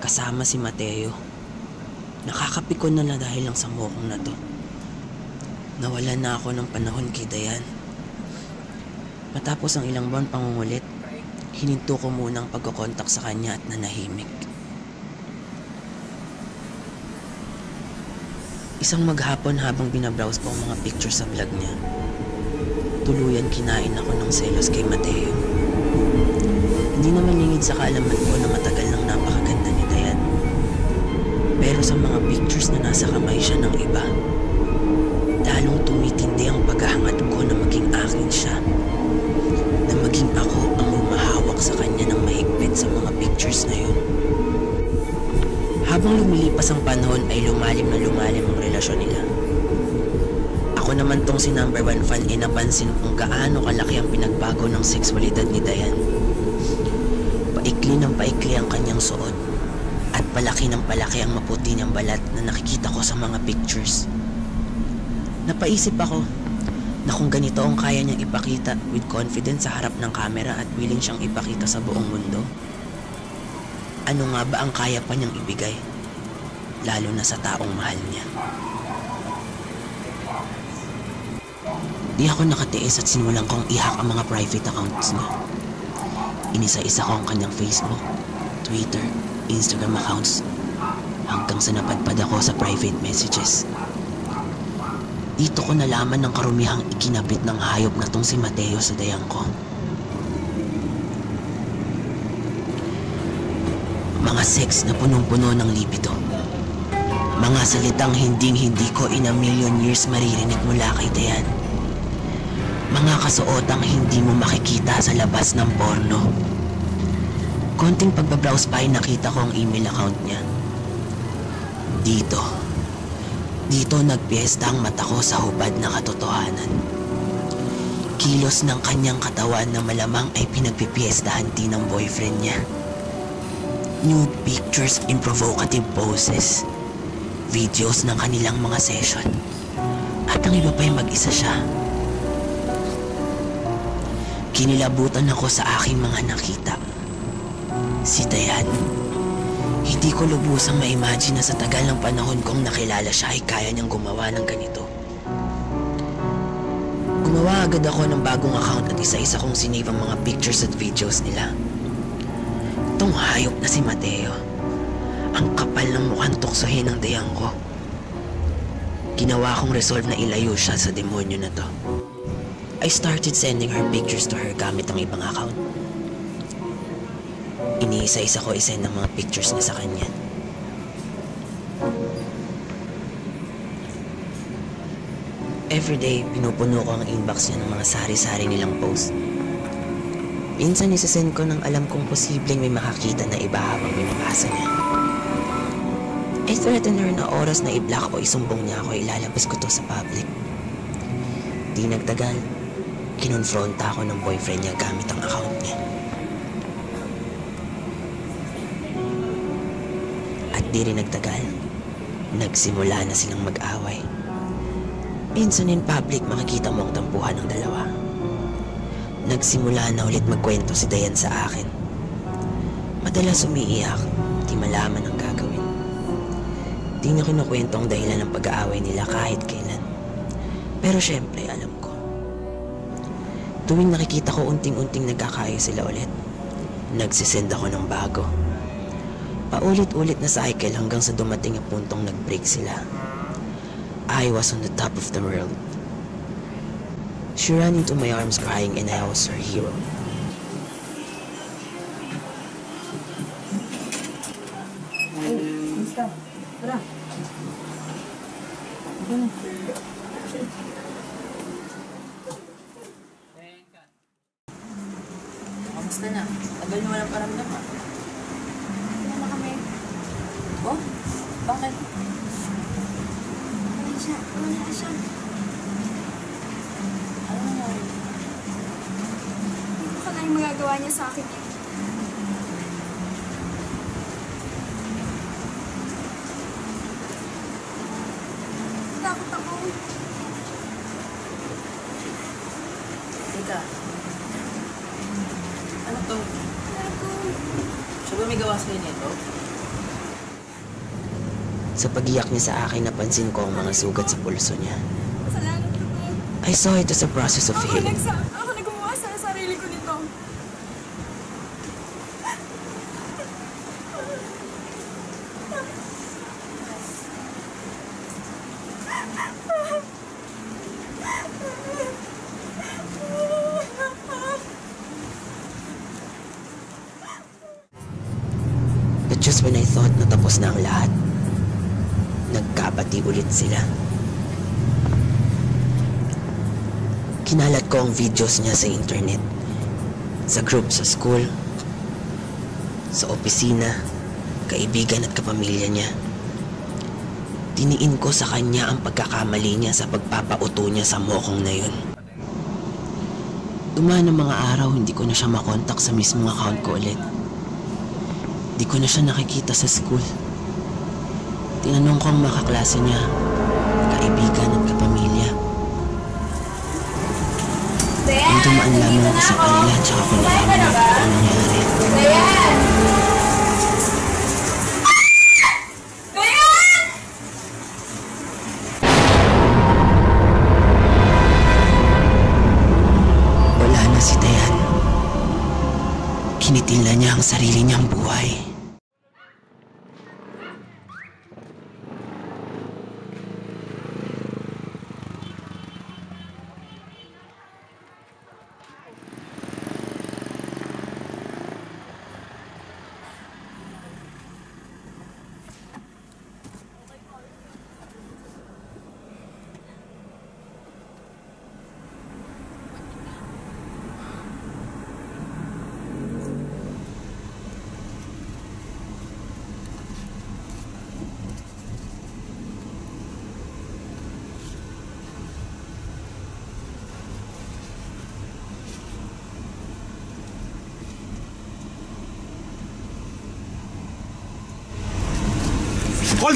kasama si Mateo. Nakakapikon na na dahil lang sa mukong na to. Nawala na ako ng panahon kay Dayan. Matapos ang ilang buwan pangungulit, hininto ko muna ang pagkokontak sa kanya at nanahimik. Isang maghapon habang binabrowse ko ang mga pictures sa vlog niya, tuluyan kinain ako ng selos kay Mateo. Hindi naman lingid sa kaalaman ko na matagal Pero sa mga pictures na nasa kamay siya ng iba, lalong tumitindi ang paghahangad ko na maging akin siya. Na maging ako ang humahawak sa kanya ng mahigpit sa mga pictures na yun. Habang lumilipas ang panahon ay lumalim na lumalim ang relasyon nila. Ako naman tong si number one fan ay napansin kung gaano kalaki ang pinagbago ng sexualidad ni Dayan. Paikli ng paikli ang kanyang suot palaki ng palaki ang maputi niyang balat na nakikita ko sa mga pictures. Napaisip ako na kung ganito ang kaya niyang ipakita with confidence sa harap ng camera at willing siyang ipakita sa buong mundo, ano nga ba ang kaya pa niyang ibigay? Lalo na sa taong mahal niya. Di ako nakatiis at sinulang kong ihak ang mga private accounts niya. Inisa-isa ko ang kanyang Facebook, Twitter, Instagram accounts hanggang sa napadpad ako sa private messages. Dito ko nalaman ng karumihang ikinabit ng hayop na tong si Mateo sa dayang ko. Mga sex na punong-puno ng libido. Mga salitang hinding-hindi ko in a million years maririnig mula kay Dayan. Mga kasuotang hindi mo makikita sa labas ng porno. Konting pagbabrowse pa ay nakita ko ang email account niya. Dito. Dito nagpiesta ang mata ko sa hubad na katotohanan. Kilos ng kanyang katawan na malamang ay pinagpipiestahan din ng boyfriend niya. Nude pictures in provocative poses. Videos ng kanilang mga session. At ang iba pa'y mag-isa siya. Kinilabutan ako sa aking mga nakita. Si Dayan. Hindi ko lubusang ma-imagine na sa tagal ng panahon kong nakilala siya ay kaya niyang gumawa ng ganito. Gumawa agad ako ng bagong account at isa-isa kong sinave ang mga pictures at videos nila. Itong hayop na si Mateo. Ang kapal ng mukhang tuksohin ng dayang ko. Ginawa kong resolve na ilayo siya sa demonyo na to. I started sending her pictures to her gamit ang ibang account. Iniisa-isa ko isend ng mga pictures niya sa kanya. Everyday, pinupuno ko ang inbox niya ng mga sari-sari nilang post. Minsan isasend ko nang alam kong posibleng may makakita na iba habang binabasa niya. I threaten her na oras na i-block o isumbong niya ako ilalabas ko to sa public. Di nagtagal, kinonfronta ako ng boyfriend niya gamit ang account niya. Di rin nagtagal, nagsimula na silang mag-away. Minsan in public makikita mo ang tampuhan ng dalawa. Nagsimula na ulit magkwento si Dayan sa akin. Madalas umiiyak, di malaman ang gagawin. Di niya kinukwento ang dahilan ng pag-aaway nila kahit kailan. Pero syempre, alam ko. Tuwing nakikita ko unting-unting nagkakayo sila ulit, nagsisend ako ng bago. Paulit-ulit na cycle hanggang sa dumating ang puntong nag-break sila. I was on the top of the world. She ran into my arms crying and I was her hero. Basta. Tara. Ito na. Kamusta na? Tagal mo walang paramdam ah. Ano na kami? Oh? Bakit? Wala siya. Wala siya. Ano nangyari? Hindi ko kaya yung magagawa niya sa akin eh. Takot ako. Teka. Ano to? Siya ba may gawa sa'yo nito? Sa pagiyak niya sa akin, napansin ko ang mga sugat sa pulso niya. I saw it as a process of healing. Sila. Kinalat ko ang videos niya sa internet. Sa group sa school, sa opisina, kaibigan at kapamilya niya. Tiniin ko sa kanya ang pagkakamali niya sa pagpapauto niya sa mokong na yun. Dumaan ng mga araw, hindi ko na siya makontak sa mismong account ko ulit. Di ko na siya nakikita sa school. Tinanong ko ang mga kaklase niya, kaibigan at kapamilya. Ang dumaan lamang ako sa kanila at saka ko nalaman ang nangyari. Wala na si Dayan. Kinitila niya ang sarili niyang buhay.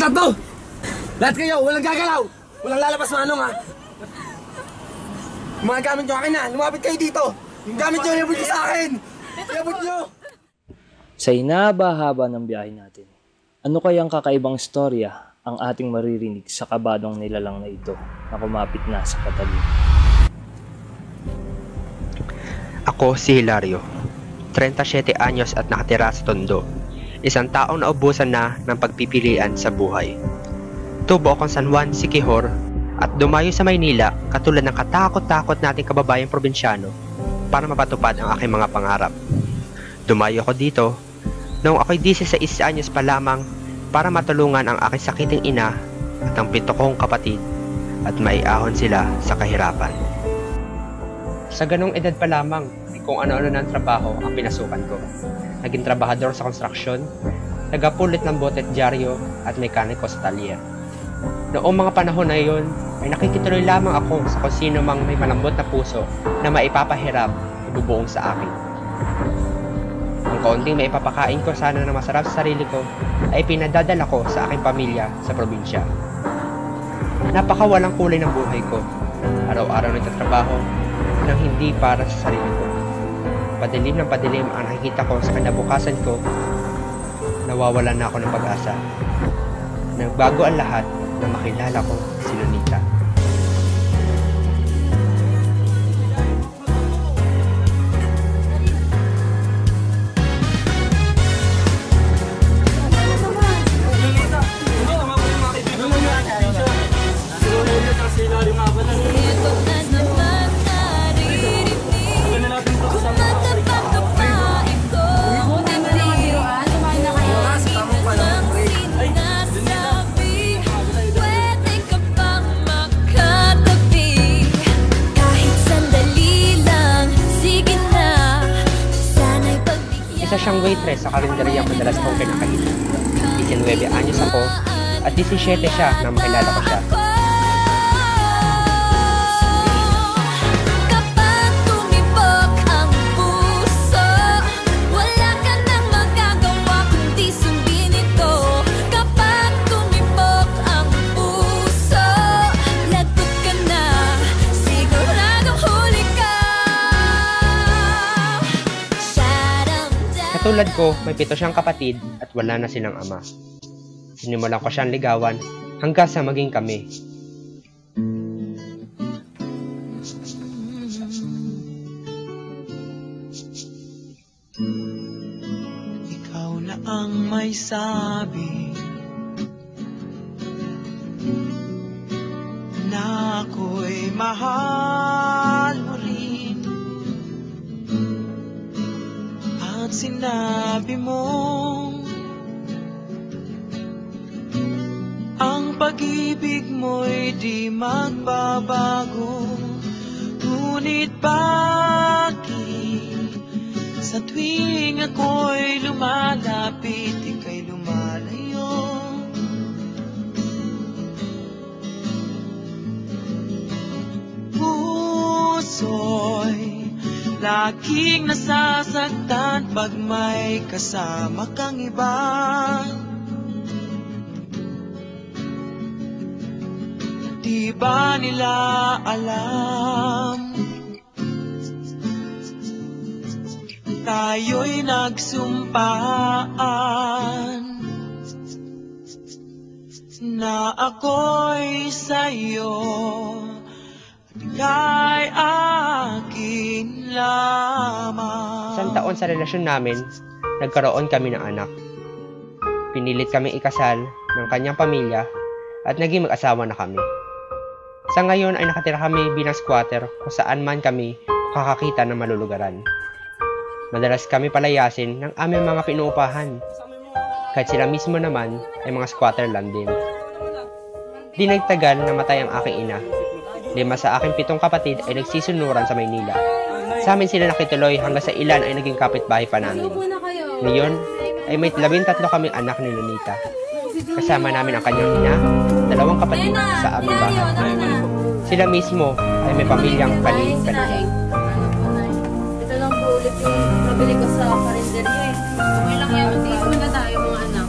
To! Lahat kayo, walang gagalaw! Walang lalabas manong ha! Mga gamit nyo akin na, lumapit kayo dito! Yung gamit nyo, iabot nyo sa akin! Iabot nyo! Sa inaba-haba ng biyahe natin, ano kayang kakaibang istorya ang ating maririnig sa kabadong nilalang na ito na kumapit na sa Catalina? Ako si Hilario, 37 anyos at nakatira sa Tondo. Isang taong naubusan na ng pagpipilian sa buhay. Tubo akong San Juan, Siquijor at dumayo sa Maynila katulad ng katakot-takot nating kababayang probinsyano para mapatupad ang aking mga pangarap. Dumayo ako dito noong ako'y 16 anyos pa lamang para matulungan ang aking sakiting ina at ang pito kong kapatid at maiahon sila sa kahirapan. Sa ganong edad pa lamang, kung ano-ano ng trabaho ang pinasukan ko. Naging trabahador sa konstruksyon, nagapulit ng bote at dyaryo at mekaniko sa talyer. Noong mga panahon na iyon, ay nakikituloy lamang ako sa kung sino mang may malambot na puso na maipapahirap ibubuong sa akin. Ang kaunting maipapakain ko sana na masarap sa sarili ko ay pinadadala ko sa aking pamilya sa probinsya. Napaka walang kulay ng buhay ko. Araw-araw nagtatrabaho nang hindi para sa sarili ko. Padilim ng padilim ang nakikita ko sa kinabukasan ko, nawawalan na ako ng pag-asa. Nagbago ang lahat na makilala ko si Lunita. Waitress sa karinderya madalas kong kinakain. 19 anyos ako at 17 siya nang makilala ko siya. Katulad ko, may pito siyang kapatid at wala na silang ama. Sinimulan ko siyang ligawan hanggang sa maging kami. Ikaw na ang may sabi Na ako'y mahal mo At sinabi mo Ang pag-ibig mo'y di magbabago Ngunit bakit sa tuwing ako'y lumalapit, ika'y lumalayo. Puso'y Laging nasasaktan pag may kasama kang iba. Di ba nila alam? Tayo'y nagsumpaan Na ako'y sa'yo Kay akin lamang Isang taon sa relasyon namin, nagkaroon kami ng anak. Pinilit kami ikasal ng kanyang pamilya at naging mag-asawa na kami. Sa ngayon ay nakatira kami bilang squatter kung saan man kami makakakita ng malulugaran. Madalas kami palayasin ng aming mga pinuupahan. Kahit sila mismo naman ay mga squatter lang din. Di nagtagal namatay ang aking ina. Lima sa aking pitong kapatid ay nagsisunuran sa Maynila. Sa amin sila nakituloy hanggang sa ilan ay naging kapitbahay pa namin. Ngayon ay may labintatlo kaming anak ni Lunita. Kasama namin ang kanyang ina, dalawang kapatid sa aming bahay. Sila mismo ay may pamilyang panig-panig. Ito lang po ulit yung nabili ko sa karinderya eh. Okay lang yan. Magtiis muna tayo mga anak.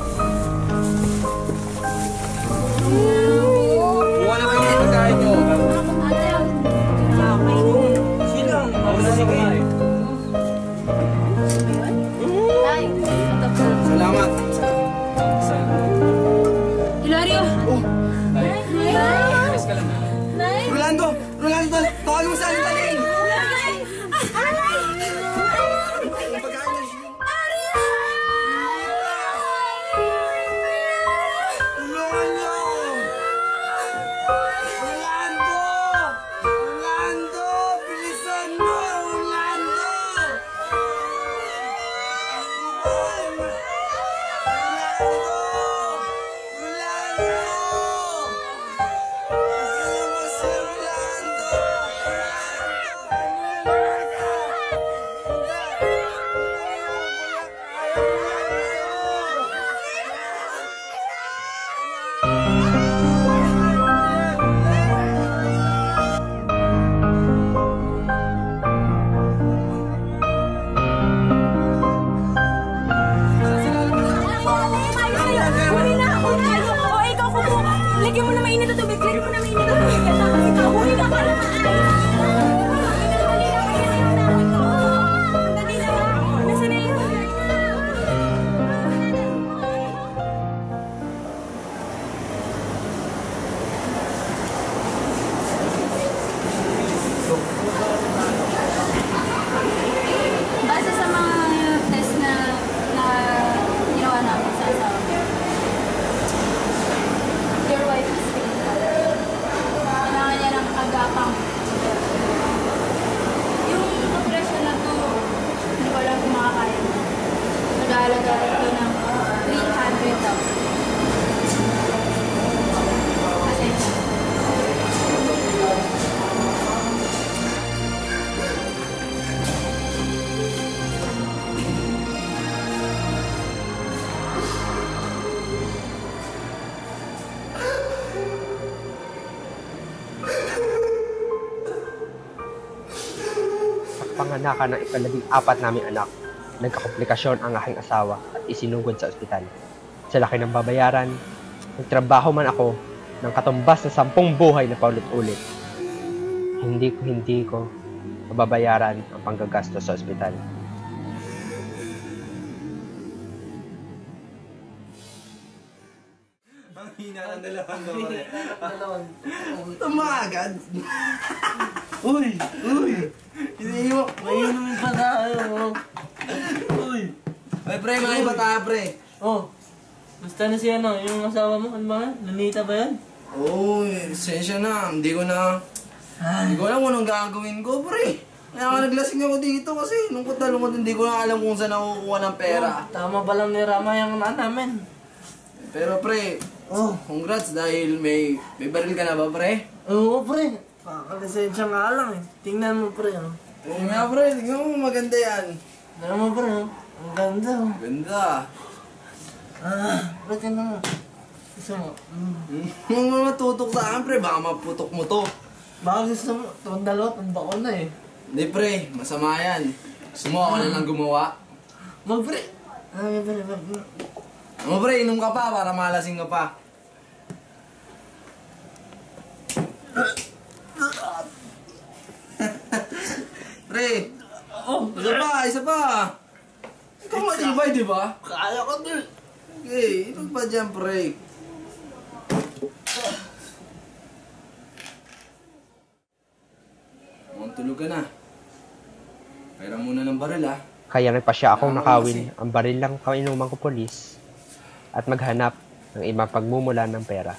Panganakan ng ikalabing apat naming anak, nagkakomplikasyon ang aking asawa at isinugod sa ospital. Sa laki ng babayaran, nagtrabaho man ako ng katumbas na sampung buhay na paulit-ulit. Hindi ko hindi ko mababayaran ang panggagastos sa ospital. Hina ng dalawang dore. Tama agad. uy! Uy! Mo. Mainom pa tayo. Uy! Ay, pre, mga iba tayo, pre. Oh, basta na si ano, yung asawa mo, ano ba yan? Lunita ba yan? Uy, sensya na. Hindi ko na... Hindi ko alam kung anong gagawin ko, pre. Kaya nga naglasing ako dito kasi lungkot na lungkot hindi ko na alam kung saan ako kukuha ng pera. Oh, tama pa lang ni Rama yung namin. Pero pre, oh, congrats dahil may may baril ka na ba, pre? Oo, pre. Pakalisensya nga lang eh. Tingnan mo, pre. Oh. Oo nga, pre. Tingnan mo, maganda yan. Tingnan mo, pre. Oh. Ang ganda. Oh. Ganda. Ah, pre, tingnan mo. Gusto mo? Mm. Huwag mo matutok sa akin, pre. Baka maputok mo to. Baka gusto mo. Itong dalawa, pang bako na eh. Hindi pre, masama yan. Gusto mo ako na lang gumawa? Mga pre. Mga pre, mga pre. Mga pre, inom ka pa para malasing ka pa. [LAUGHS] pre, isa pa, isa pa. Ikaw matibay, di ba? Kaya ko din. Okay, inom pa dyan, pre. Mukhang tulog ka na. Pera muna ng baril, ah. Kaya nagpa siya akong nakawin ang baril lang kainuman ko polis at maghanap ng ibang pagmumula ng pera.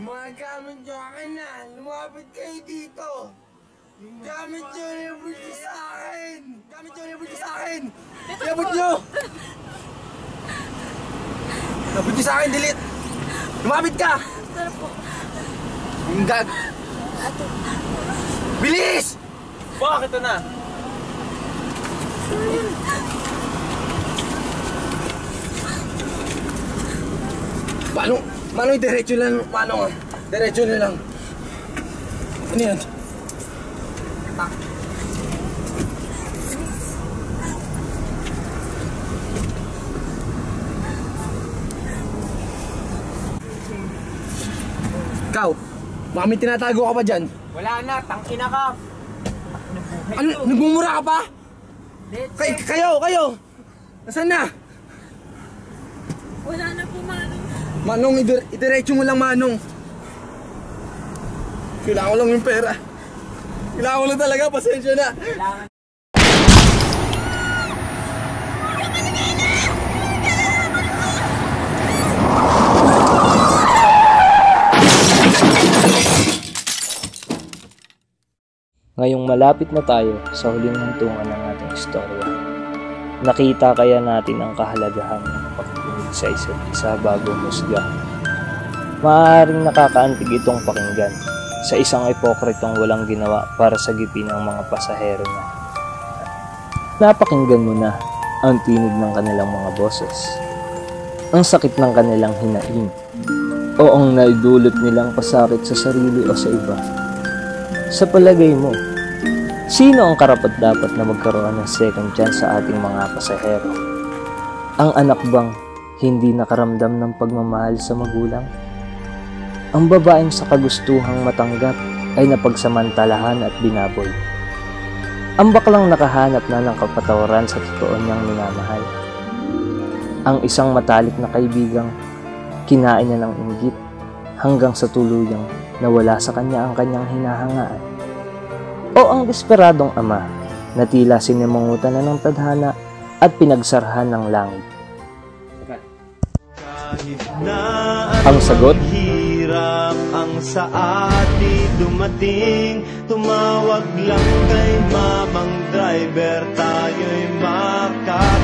Mga gamit nyo akin na! Lumapit kayo dito! Gamit nyo! Iabot nyo sa akin! Gamit nyo! Iabot nyo sa akin! Iabot nyo! Iabot nyo sa akin! Delete! Lumapit ka! Tara po. Ang gag... Bilis! Bakit ito na? Paano? Paano diretso lang? Paano? Diretso na lang. Ano yan? Ikaw, baka may tinatago ka pa dyan. Wala na, tangina ka. Ano, nagmumura ka pa? Kay, kayo, kayo! Nasaan na? Wala na Manong. Manong, idir idiretso mo lang, Manong. Kailangan ko lang yung pera. Kailangan ko lang talaga, pasensya na. Ngayong malapit na tayo sa huling hantungan ng ating istorya, nakita kaya natin ang kahalagahan ng sa isa't isa bago musga. Maaaring nakakaantig itong pakinggan sa isang epokritong walang ginawa para sagipin ang mga pasahero niya. Napakinggan mo na ang tinig ng kanilang mga boses, ang sakit ng kanilang hinaing, o ang naidulot nilang pasakit sa sarili o sa iba. Sa palagay mo, sino ang karapat dapat na magkaroon ng second chance sa ating mga pasahero? Ang anak bang hindi nakaramdam ng pagmamahal sa magulang? Ang babaeng sa kagustuhang matanggap ay napagsamantalahan at binaboy. Ang baklang nakahanap na ng kapatawaran sa totoo niyang minamahal. Ang isang matalik na kaibigang kinain niya ng inggit hanggang sa tuluyang nawala sa kanya ang kanyang hinahangaan. O ang desperadong ama na tila sinimangutan na ng tadhana at pinagsarhan ng langit. Ang sagot? Hirap ang sa atin dumating Tumawag lang kay mamang driver Tayo'y makakarating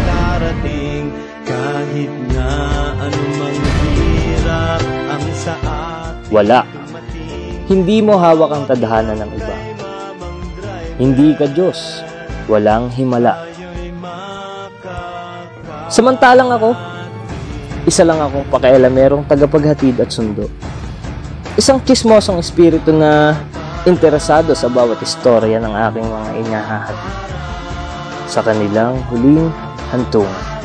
Kahit na anumang hirap ang sa atin Wala. Hindi mo hawak ang tadhana ng iba. Hindi ka Diyos. Walang himala. Samantalang ako, isa lang akong pakialamerong tagapaghatid at sundo. Isang chismosong espiritu na interesado sa bawat istorya ng aking mga inahahatid sa kanilang huling hantungan.